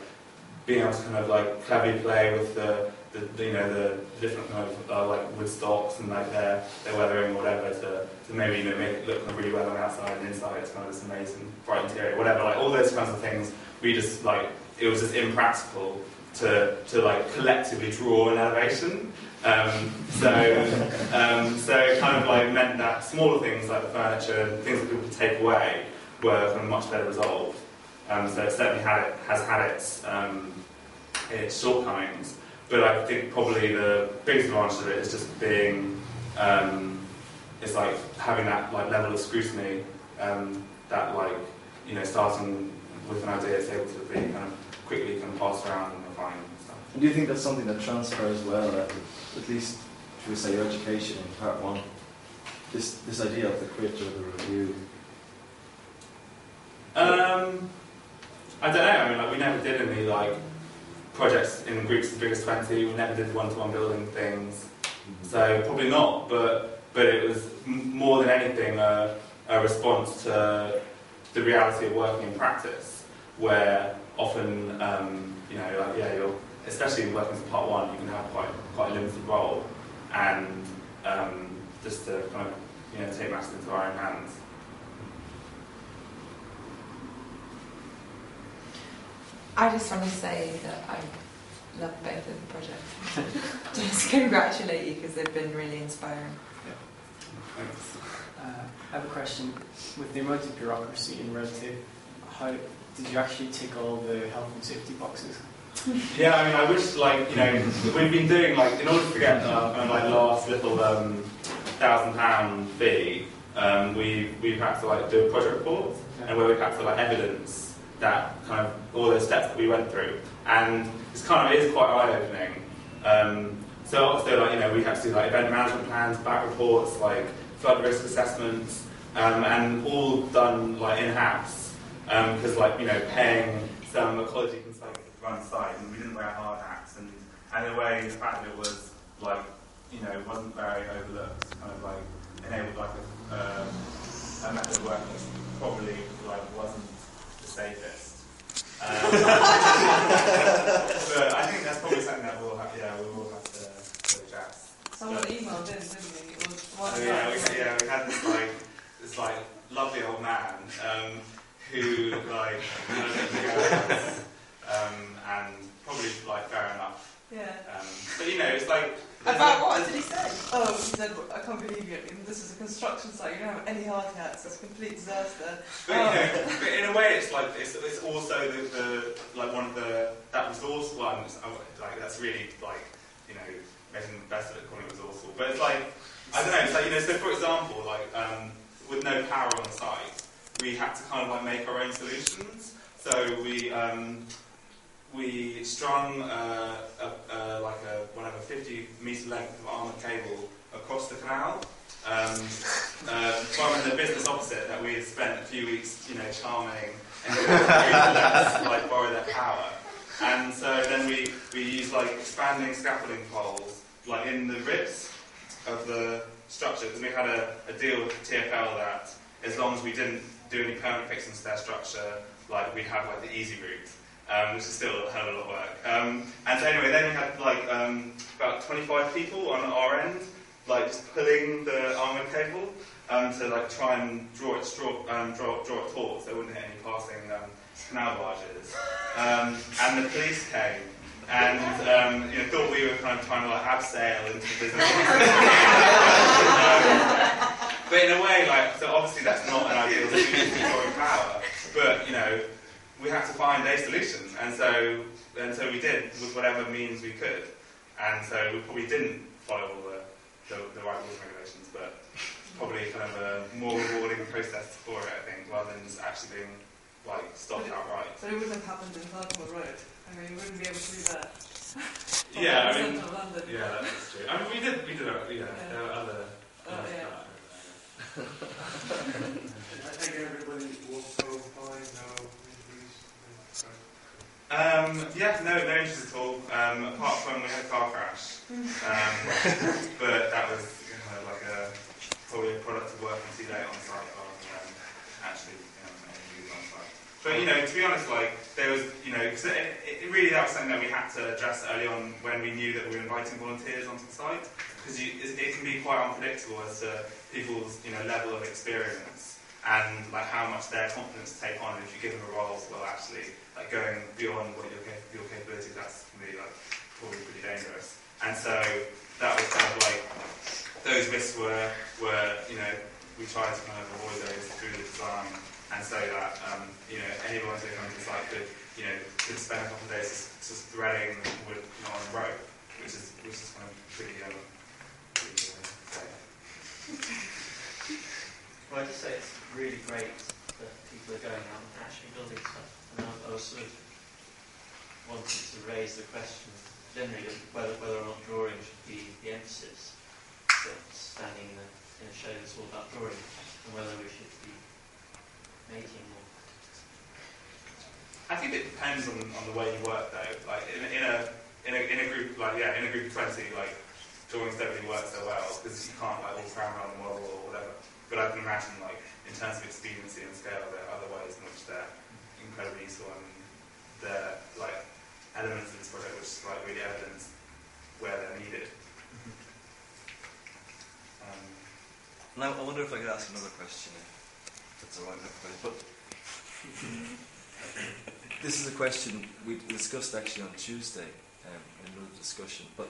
being able to kind of like cleverly play with the the, you know the different kind of uh, like wood stocks and like their their weathering or whatever to, to maybe you know make it look really well on the outside and inside. It's kind of this amazing bright interior whatever. Like all those kinds of things we just like it was just impractical to to like collectively draw an elevation. Um, so um, so it kind of like meant that smaller things like the furniture and things that people could take away were kind of much better resolved. Um, so it certainly had it has had its um, its shortcomings but I think probably the biggest advantage of it is just being, um, it's like having that like level of scrutiny um, that like, you know, starting with an idea is able to be kind of quickly kind of passed around and refined and stuff. And do you think that's something that transfers well, at, at least, should we say, your education in part one? This, this idea of the crit or the review? Um, I don't know, I mean, like, we never did any, like, projects in groups as big as 20. We never did one-to-one building things. So probably not, but, but it was more than anything a, a response to the reality of working in practice, where often, um, you know, like, yeah, you're, especially working as part one, you can have quite, quite a limited role, and um, just to kind of, you know, take matters into our own hands. I just want to say that I love both of the projects. just congratulate you because they've been really inspiring. Thanks. Uh, I have a question. With the amount of bureaucracy in relative, how did you actually tick all the health and safety boxes? yeah, I mean, I wish, like, you know, we've been doing, like, in order to get our kind of, like, last little um, thousand pound fee, um, we, we've had to, like, do a project report, and where we've had to, like, evidence that kind of all those steps that we went through. And it's kind of, it is quite eye-opening. Um, so obviously, like, you know, we have to do, like, event management plans, back reports, like, flood risk assessments, um, and all done, like, in-house. Because, um, like, you know, paying some ecology consultant run site, and we didn't wear hard hats, and, and in a way, the fact that it was, like, you know, wasn't very overlooked, kind of, like, enabled, like, a, uh, a method of working that probably, like, wasn't safest. Um, but I think that's probably something that we'll have, yeah, we will have to, to address. Someone emailed in, didn't they? It was one Oh, yeah, we, yeah, we had this like this like lovely old man um, who like um, and probably like fair enough. Yeah. Um, but you know, it's like About what did he say? Oh, he said, I can't believe you. This is a construction site. You don't have any hard hats. It's a complete disaster. But, Oh. you know, but in a way, it's like it's, it's also the, the like one of the that resource ones. uh, Like that's really like you know making the best of it, calling it resourceful. But it's like I don't know. It's like you know. So for example, like um, with no power on site, we had to kind of like make our own solutions. So we um, we strung uh, a, a, like a whatever 50 meter length of armoured cable across the canal. Um, uh, from the business opposite that we had spent a few weeks, you know, charming and like borrow their power. And so then we, we used like expanding scaffolding poles like in the ribs of the structure because we had a, a deal with TFL that as long as we didn't do any permanent fixings to their structure, like we'd have like the easy route. Um, which is still a hell of a lot of work. Um, and so anyway, then we had like um, about 25 people on our end, like just pulling the armoured cable um, to like try and draw it straw, um, draw, draw it taut so it wouldn't hit any passing um, canal barges. Um, and the police came and um, you know, thought we were kind of trying to like abseil into the business. but in a way, like, so obviously that's not an ideal solution storing power, but you know, we had to find a solution, and so and so we did with whatever means we could, and so we probably didn't follow all the, the, the right rules and regulations, but probably kind of a more rewarding process for it, I think, rather than just actually being like stopped outright. But it wouldn't have happened in Falcon Road. I mean, you wouldn't be able to do that. Yeah, I mean, yeah, that's true. I mean, we did, we did, uh, yeah, there were other. Oh, yeah. I think everybody walked home fine, no injuries. Um, yeah, no, no injuries at all. Um, apart from we had a car crash, um, but that was kind of like a probably a product of working too late on site rather than actually you know, on site. But you know, to be honest, like there was, you know, 'cause it, it, really that was something that we had to address early on when we knew that we were inviting volunteers onto the site, because it, it can be quite unpredictable as to people's, you know, level of experience and like how much their confidence to take on. If you give them a role, well, actually, like going beyond what your your capability, that's can be like probably pretty dangerous. And so that was kind of like those risks were were you know we tried to kind of avoid those through the design, and so that um, you know any volunteer coming to the site could you know could spend a couple of days just, just threading wood you know, on rope, which is which is kind of pretty um. Well, I just say it's really great that people are going out and actually building stuff. And I, was sort of wanted to raise the question generally of whether, whether or not drawing should be the emphasis. Standing in a, in a show that's all about drawing, and whether we should be making more. I think it depends on, on the way you work though. Like in, in a in a in a group like yeah in a group of twenty like drawings don't really work so well because you can't like all cram around the model or whatever. But I can imagine like in terms of expediency and scale there are other ways in which they're incredibly useful and they're like elements of this project which like really evidence where they're needed. Um, Now, I wonder if I could ask another question, if that's all right with everybody. But this is a question we discussed actually on Tuesday um, in another discussion. But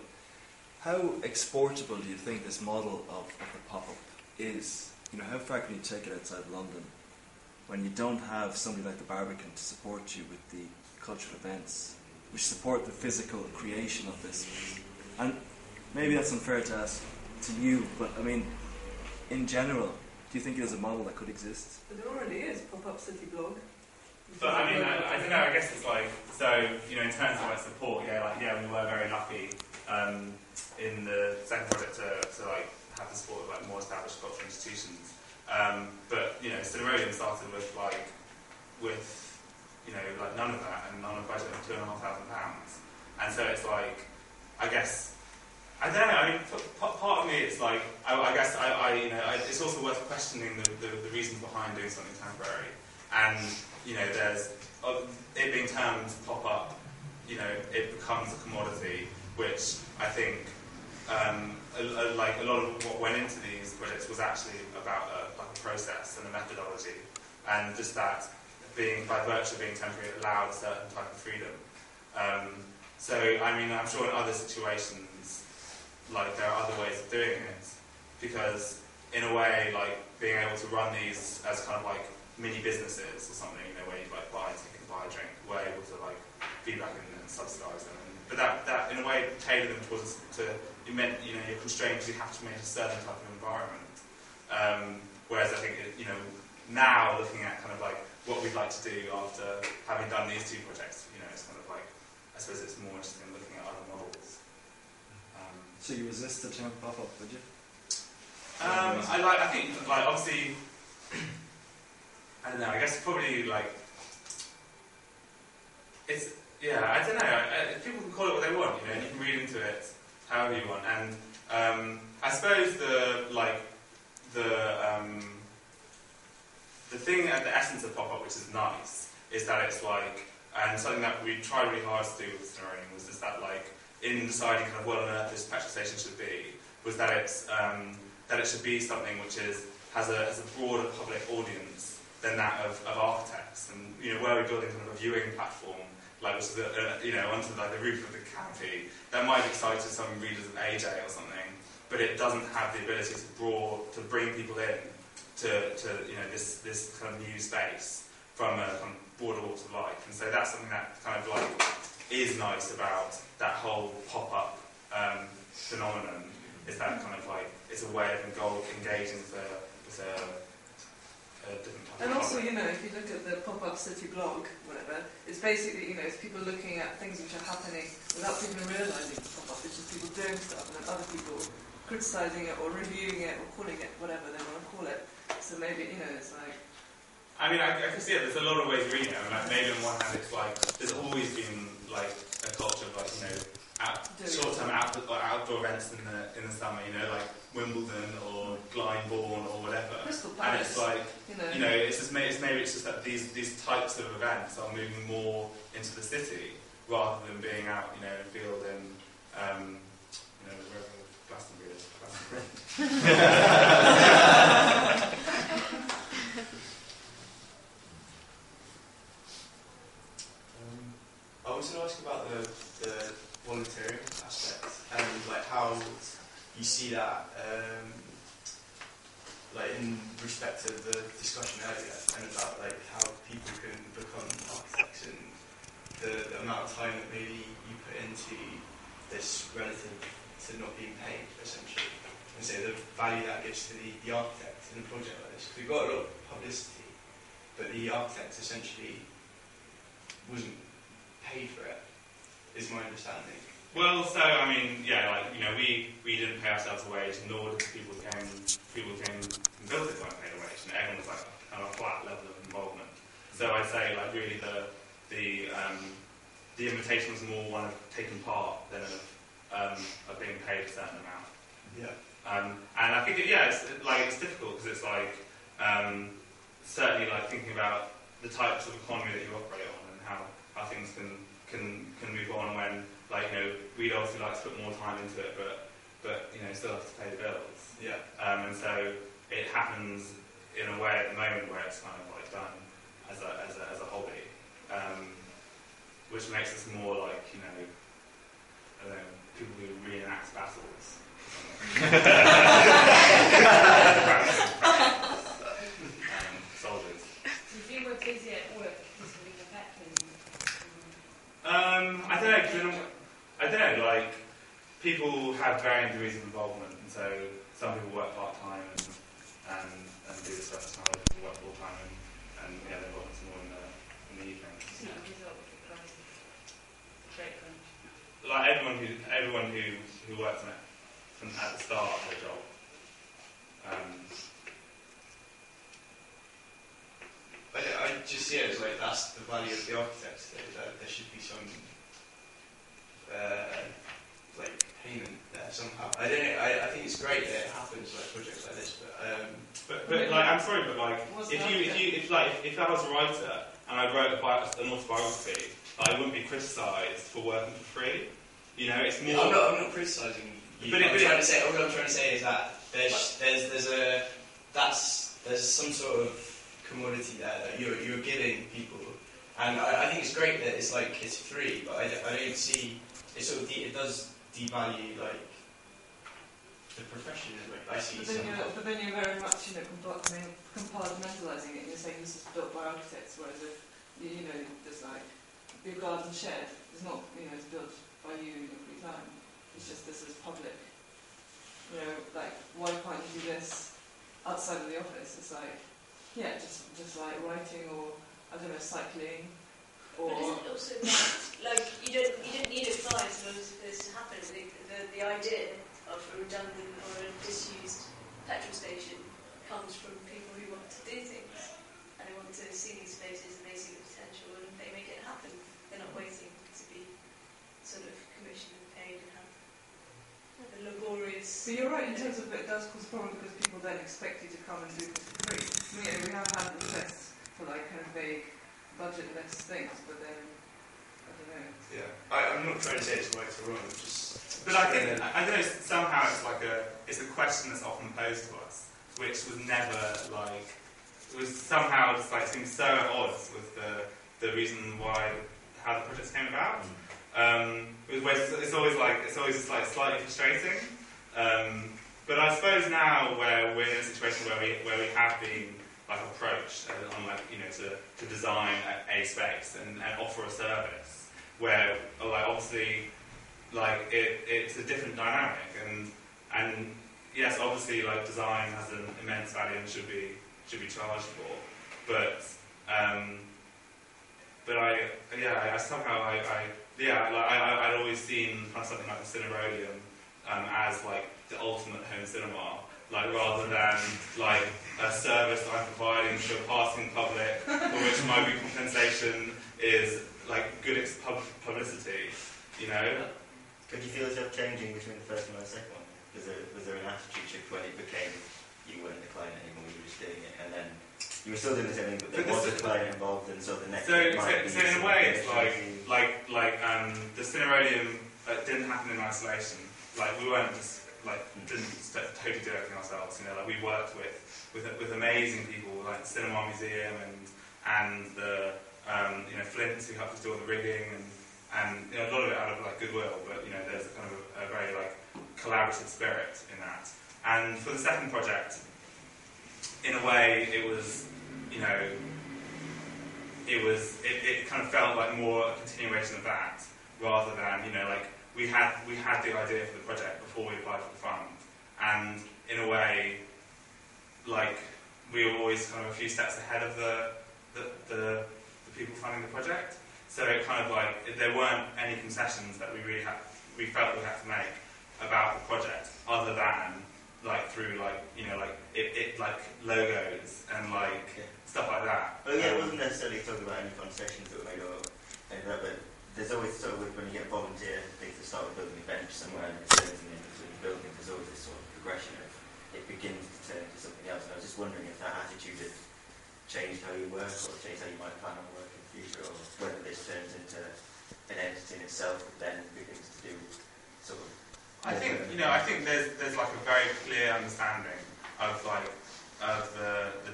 how exportable do you think this model of, of the pop-up is? You know, how far can you take it outside London when you don't have somebody like the Barbican to support you with the cultural events, which support the physical creation of this? And maybe that's unfair to ask to you, but I mean, in general, do you think it is a model that could exist? But there already is pop-up city blog. But I mean, I, I don't know. I guess it's like so. You know, in terms of like support, yeah, like yeah, we were very lucky um, in the second project to, to like have the support of like more established cultural institutions. Um, but you know, Cineroleum started with like with you know like none of that and on a budget of two and a half thousand pounds. And so it's like, I guess I don't know. I mean, p- part of me, it's like I, I guess I, I you know, I, it's also worth questioning the, the, the reasons behind doing something temporary. And you know, there's uh, it being termed pop up. You know, it becomes a commodity, which I think um, a, a, like a lot of what went into these projects was actually about a process and the methodology, and just that being by virtue of being temporary, allowed a certain type of freedom. Um, so, I mean, I'm sure in other situations, like there are other ways of doing it because in a way like being able to run these as kind of like mini businesses or something, you know, where you like buy a ticket, buy a drink, we're able to like feedback and, and subsidise them. But that, that in a way tailor them towards to you meant you know you're constrained because you have to make a certain type of environment. Um, whereas I think it, you know now looking at kind of like what we'd like to do after having done these two projects, you know, it's kind of like I suppose it's more interesting looking at other models. Um, So you resist the term pop-up, would you? um, I like. I think like obviously. I don't know. I guess probably like. It's yeah. I don't know. I, I, people can call it what they want, you know. And you can read into it however you want. And um, I suppose the like the um, the thing at the essence of pop-up, which is nice, is that it's like and something that we tried really hard to do with Cineroleum was just that like in deciding kind of what on earth this petrol station should be was that it's um, that it should be something which is has a, has a broader public audience than that of, of architects. And you know, where we're building kind of a viewing platform, like which is a, you know onto like the roof of the canopy, that might excite some readers of AJ or something, but it doesn't have the ability to draw to bring people in to, to you know this this kind of new space from a of broader walks of life. And so that's something that kind of like is nice about that whole pop-up um, phenomenon. Is that kind of like it's a way of engaging with a, with a, a different type And of also, you know, if you look at the pop-up city blog, whatever, it's basically, you know, it's people looking at things which are happening without people realising it's pop-up. It's just people doing stuff and then other people criticising it or reviewing it or calling it whatever they want to call it. So maybe, you know, it's like, I mean, I, I can see it. There's a lot of ways of reading it. I mean, like, maybe on one hand, it's like there's always been like a culture of like you know out, short-term out, or outdoor events in the in the summer. You know, like Wimbledon or Glyndebourne or whatever. Crystal Palace. and it's like you know. you know, it's just maybe it's, maybe it's just that these these types of events are moving more into the city rather than being out, you know, in a field in um, you know wherever. Um, I wanted to ask about the, the volunteering aspect and like how you see that um, like in respect to the discussion earlier and about like how people can become architects and the, the amount of time that maybe you put into this relative to not being paid essentially and so the value that gives to the, the architect in a project like this. Because We've got a lot of publicity but the architect essentially wasn't paid for it, is my understanding. Well, so I mean, yeah, like you know, we, we didn't pay ourselves a wage, nor did people who came people who came and built it weren't paid a wage. And everyone was like on a flat level of involvement. So I'd say like really the the um, the invitation was more one of taking part than of um, of being paid a certain amount. Yeah. Um, and I think it, yeah, it's like it's difficult because it's like um, certainly like thinking about the types of economy that you operate on and how, how things can, can can move on when like you know we'd obviously like to put more time into it, but but you know still have to pay the bills. Yeah. Um, and so it happens in a way at the moment where it's kind of like done as a as a, as a hobby, um, which makes us more like you know I don't know people who reenact battles. Um, soldiers. Do you we're busy at work we have that Um, I don't know. 'cause in a- I don't know. Like people have varying degrees of involvement, and so some people work part time and, and and do the stuff. Some other people work full time and and yeah, their involvement's more in the in the evening. It's not a result of the crisis. Great crunch. Like everyone who everyone who who works on it from at the start of their job. Um, I, I just see it as like that's the value of the architect. That, that there should be some uh, like payment there somehow. I don't know. I, I think it's great that it happens like projects like this, but um, But, but like, I'm sorry, but like, if you, if you, if like, if I was a writer and I wrote a bi- an autobiography, I wouldn't be criticised for working for free. You know, it's more. I'm not. I'm not criticising you. But it- I'm trying to say. All I'm trying to say is that there's there's there's a that's there's some sort of commodity there that you're you're giving people, and I, I think it's great that it's like it's free, but I, don't- I don't see it sort of de- it does devalue like the profession in a way. I see But then, you're, but then you're very much, you know, compartmentalising it. You're saying this is built by architects, whereas if, you, you know, there's like your garden shed is not, you know, it's built by you in your free time. It's just this is public. You know, like why can't you do this outside of the office? It's like, yeah, just just like writing or I don't know, cycling or. But isn't it also that, like you don't you don't need a order for this to happen. The, the, the idea of a redundant or a disused petrol station comes from people who want to do things and they want to see these spaces and they see the potential and they make it happen. They're not waiting to be sort of commissioned and paid and have the laborious. But you're right in terms of it does cause problem because people then expect you to come and do this for free. I mean, we have had requests for like kind of vague budgetless things, but then I don't know. Yeah, I, I'm not trying to say it's right or wrong. Just, but I think I, I don't know. Somehow it's like a it's a question that's often posed to us, which was never like it was somehow just like seems so at odds with the the reason why how the projects came about. Mm. Um, it it's always like it's always just like slightly frustrating. Um, but I suppose now where we're in a situation where we where we have been like approached on like you know to, to design a, a space and, and offer a service where uh, like obviously like it, it's a different dynamic and and yes obviously like design has an immense value and should be should be charged for but um, but I yeah I, I somehow I, I yeah like I, I'd always seen something like the Cineroleum um, as like the ultimate home cinema like rather than like a service that I'm providing to a passing public for which my compensation is like good ex- pub- publicity, you know. Could you feel yourself changing between the first one and the second one? Was there, was there an attitude shift when it became you weren't the client anymore, you were just doing it, and then you were still doing the same thing, but there But was this- a client involved, and so the next So, so, so in a way, it's like like like um, the Cineroleum uh, didn't happen in isolation. Like we weren't just like didn't st- totally do everything ourselves. You know, like we worked with with with amazing people like the Cinema Museum and and the um, you know Flint who helped us do all the rigging and and you know, a lot of it out of like goodwill. But you know, there's kind of a, a very like collaborative spirit in that. And for the second project, in a way, it was you know it was it, it kind of felt like more a continuation of that rather than you know like we had we had the idea for the project before we applied for the fund. And in a way like we were always kind of a few steps ahead of the the, the, the people funding the project. So it kind of like there weren't any concessions that we really had we felt we had to make about the project other than like through like you know like it, it like logos and like stuff like that Well, yeah, it Um, wasn't necessarily talking about any concessions that were made or any of that, but there's always sort of when you get volunteer things to start with building a bench somewhere and it turns into a building, there's always this sort of progression of it begins to turn into something else. And I was just wondering if that attitude had changed how you work or changed how you might plan on work in the future, or whether this turns into an entity in itself that then begins to do sort of. I think you know. I think there's there's like a very clear understanding of like of the the, the you know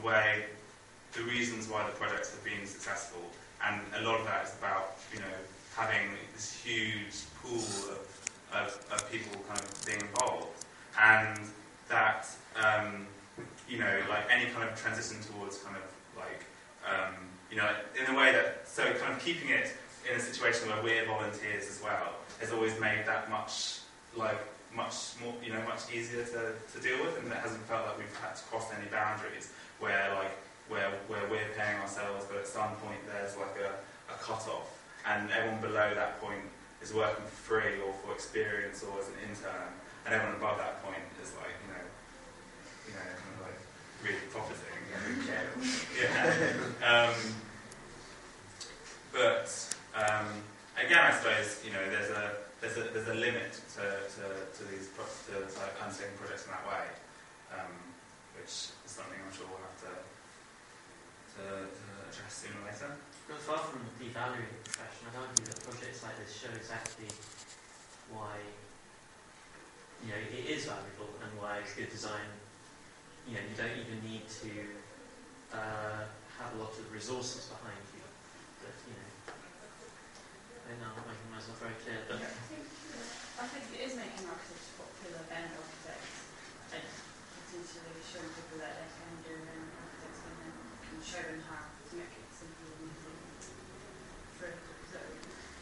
the, way the reasons why the projects have been successful, and a lot of that is about you know having this huge pool of, of, of people kind of being involved, and that um, you know like any kind of transition towards kind of like um, you know in a way that so kind of keeping it in a situation where we're volunteers as well has always made that much like much more you know much easier to, to deal with and it hasn't felt like we've had to cross any boundaries where like where where we're paying ourselves but at some point there's like a, a cut off and everyone below that point is working for free or for experience or as an intern. And everyone above that point is like you know you know kind of like really profiting yeah. Um, but um, again, I suppose you know there's a there's a there's a limit to, to, to these pro- to, to like unsafe projects in that way, um, which something I'm sure we'll have to to, to address sooner or later. Not far from devaluing the profession, I'd argue that projects like this show exactly why you know it is valuable and why good design. You know, you don't even need to uh, have a lot of resources behind you. But you know, I know I'm not making myself very clear, but I think it is making architects popular and architects and people that they and architects can, then can show them to make it simple and easy for so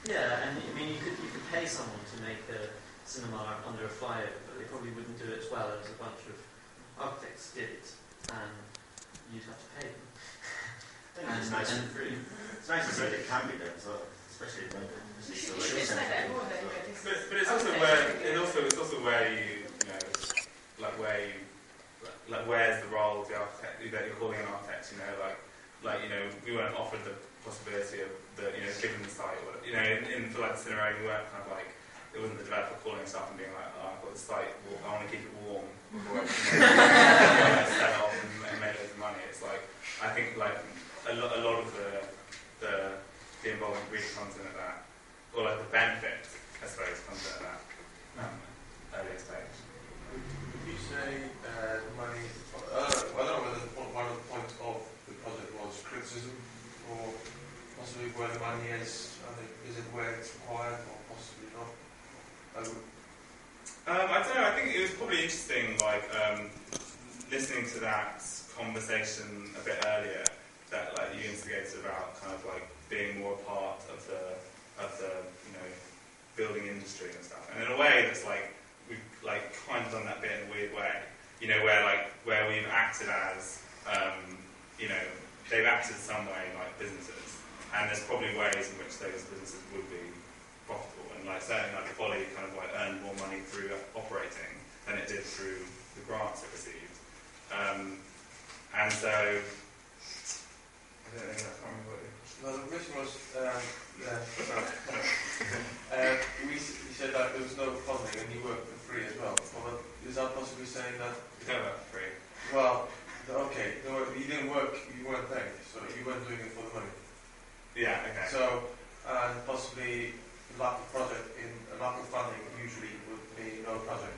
yeah, and I mean you could you could pay someone to make a cinema under a flyover, but they probably wouldn't do it as well as a bunch of architects did it, and you'd have to pay them. I think it's nice and free. It's nice and free. It can be done as well, especially when it's still It's like that more than But, but it's oh, also where it also it's also where you you know like where you like where's the role of the architect that you're calling an architect you know like like you know we weren't offered the possibility of the you know given the site or you know in, in for like the cinema we weren't kind of like it wasn't the developer calling us up and being like oh I've got the site I want to keep it warm. Before I you know, set and, and make loads of money. It's like I think like a lot a lot of the the the involvement really comes in at that or like the benefit I suppose comes in at that um, earlier stage. You say uh, money? Uh, I don't know whether one of the points of the project was criticism, or possibly where the money is. Is it where it's required, or possibly not. I Um, I don't know. I think it was probably interesting, like um, listening to that conversation a bit earlier that like you instigated about kind of like being more a part of the of the you know building industry and stuff. And in a way, that's like like kind of done that bit in a weird way. You know, where like where we've acted as um, you know they've acted some way like businesses, and there's probably ways in which those businesses would be profitable. And like certainly like Folly kind of like earned more money through operating than it did through the grants it received. Um, and so I don't know. I can't remember what it no, the question was, um, yeah, sorry. uh, we, s- you said that there was no funding and you worked for free as well. Well, is that possibly saying that? You don't work for free. Well, okay, no, you didn't work, you weren't paid, so you weren't doing it for the money. Yeah. Okay. So, and possibly lack of project in a lack of funding usually would be no project.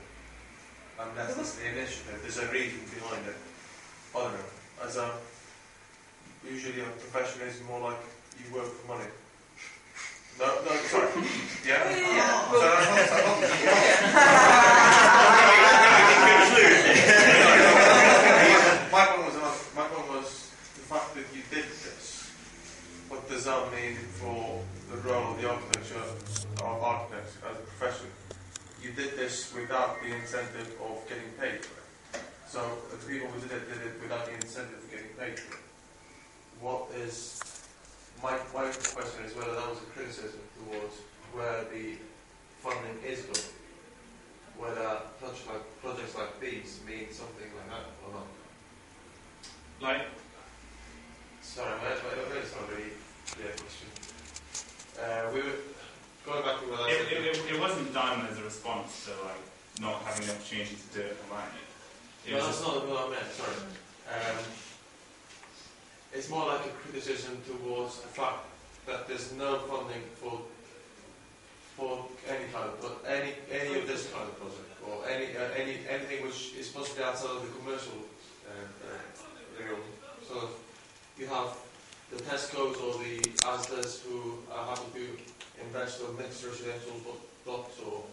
Unless there's the initiative, there's a reason behind it. I don't know. As a usually a profession is more like you work for money. No, no, sorry. Yeah. Oh, yeah. So, my point was my point was the fact that you did this. What does that mean for the role of the architecture of architects as a profession? You did this without the incentive of getting paid for it. So the people who did it did it without the incentive of getting paid for it. What is my, my question is whether that was a criticism towards where the funding is going. Whether projects like, projects like these mean something like that or not. Like, Sorry, my, it's not really clear question. Uh, we were going back to what I it, said. it, it, it wasn't done as a response to like not having the opportunity to do it money. It no, was that's not what I meant, sorry. Um, it's more like a criticism towards the fact that there's no funding for for any kind of any any of this kind of project or any uh, any anything which is possibly outside of the commercial uh, uh, realm. So you have the Tesco's or the Asda's who are happy to invest on mixed residential blocks or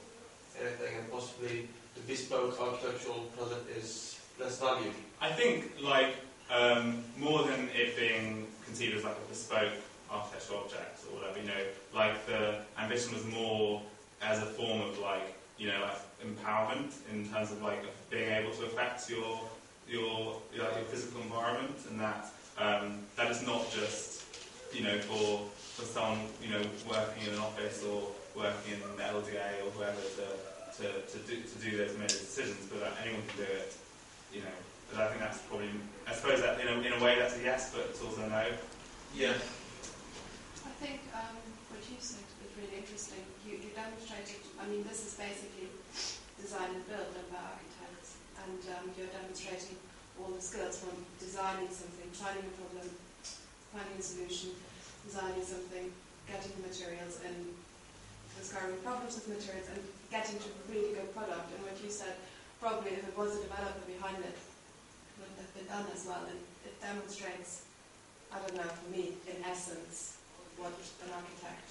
anything, and possibly the bespoke architectural project is less valued. I think like um, more than it being conceived as like a bespoke architectural object or whatever, you know, like the ambition was more as a form of like you know like empowerment in terms of like being able to affect your your like, your physical environment, and that um, that is not just you know for for someone you know working in an office or working in the LDA or whoever to to, to do to do those major decisions, but that anyone can do it, you know. But I think that's probably I suppose that in a, in a way that's a yes, but it's also a no. Yeah. I think um, what you said was really interesting. You, you demonstrated, I mean, this is basically design and build done by architects, and um, you're demonstrating all the skills from designing something, finding a problem, finding a solution, designing something, getting the materials, and discovering problems with materials, and getting to a really good product. And what you said, probably if it was a developer behind it, it wouldn't have been done as well. And it demonstrates I don't know, for me, in essence, what an architect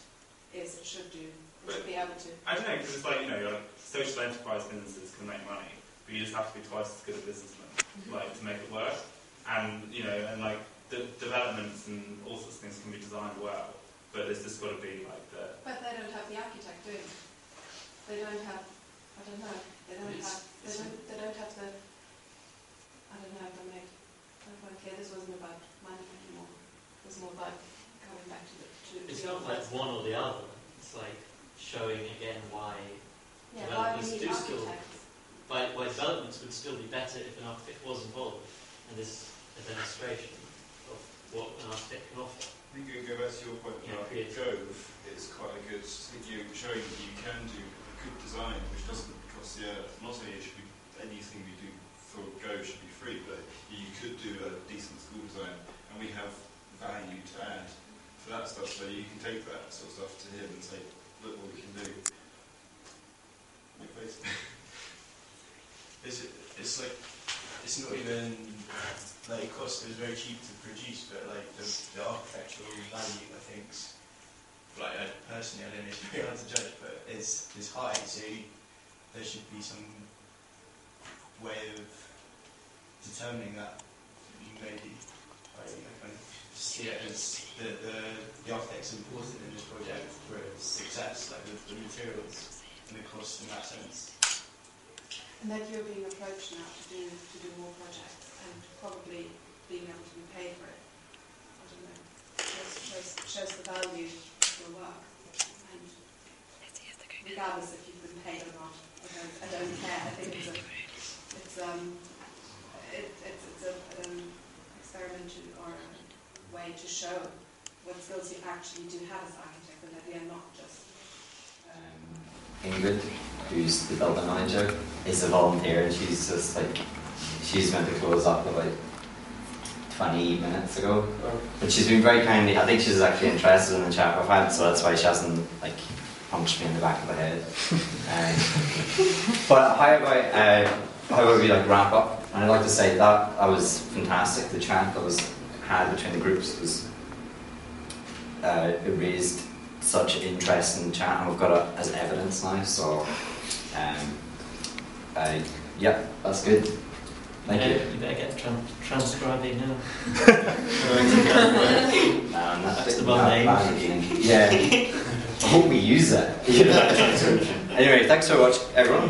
is, it should do, it should be able to. I don't know, because it's like, you know, like social enterprise businesses can make money, but you just have to be twice as good a businessman, mm-hmm. like, to make it work. And, you know, and like, the developments and all sorts of things can be designed well, but it's just got to be like the. But they don't have the architect doing it. They don't have, I don't know, they don't It's- have, they don't, they don't have the, I don't know, if I make, okay, this wasn't about money anymore. It was more about coming back to the, to. It's to not like one or the other. It's like showing again why Yeah, why we developments need do still, why, why developments would still be better if an architect was involved. And this is a demonstration of what an architect can offer. I think you go back to your point Yeah, about creative. Gove, it's quite a good, you showing that you can do a good design which doesn't cost the earth. Not only should be anything we do for Go should be free, but you could do a decent school design and we have value to add for that stuff. So you can take that sort of stuff to him and say, look what we can do. It's, it's like it's not even like cost was very cheap to produce, but like the, the architectural value I think like I, personally I don't know it's very hard to judge, but it's is high. So there should be some way of determining that. You of see it as the, the the architect's important in this project for its success, like the, the materials and the cost in that sense. And that you're being approached now to do, to do more projects and probably being able to be paid for it. I don't know. Shows, shows, shows the value of your work. And regardless if you've been paid or not, I don't, I don't care. I think it's a, it's, um, it, it's, it's a, um, experiment or a way to show what skills you actually do have as an architect and that they are not just Ingrid, who's the building manager, is a volunteer and she's just like, she's meant to close up about 20 minutes ago. But she's been very kindly, I think she's actually interested in the chat we've had, so that's why she hasn't like punched me in the back of the head. Um, but how about, uh, how about we like wrap up? And I'd like to say that that was fantastic. The chat that was had between the groups was uh, it raised such interest in the chat, and we've got it as evidence now. So, um, uh, yeah, that's good. Thank you. You better get tran- transcribing now. Um, That's the one name. Yeah. I hope we use it. anyway, thanks so much, everyone.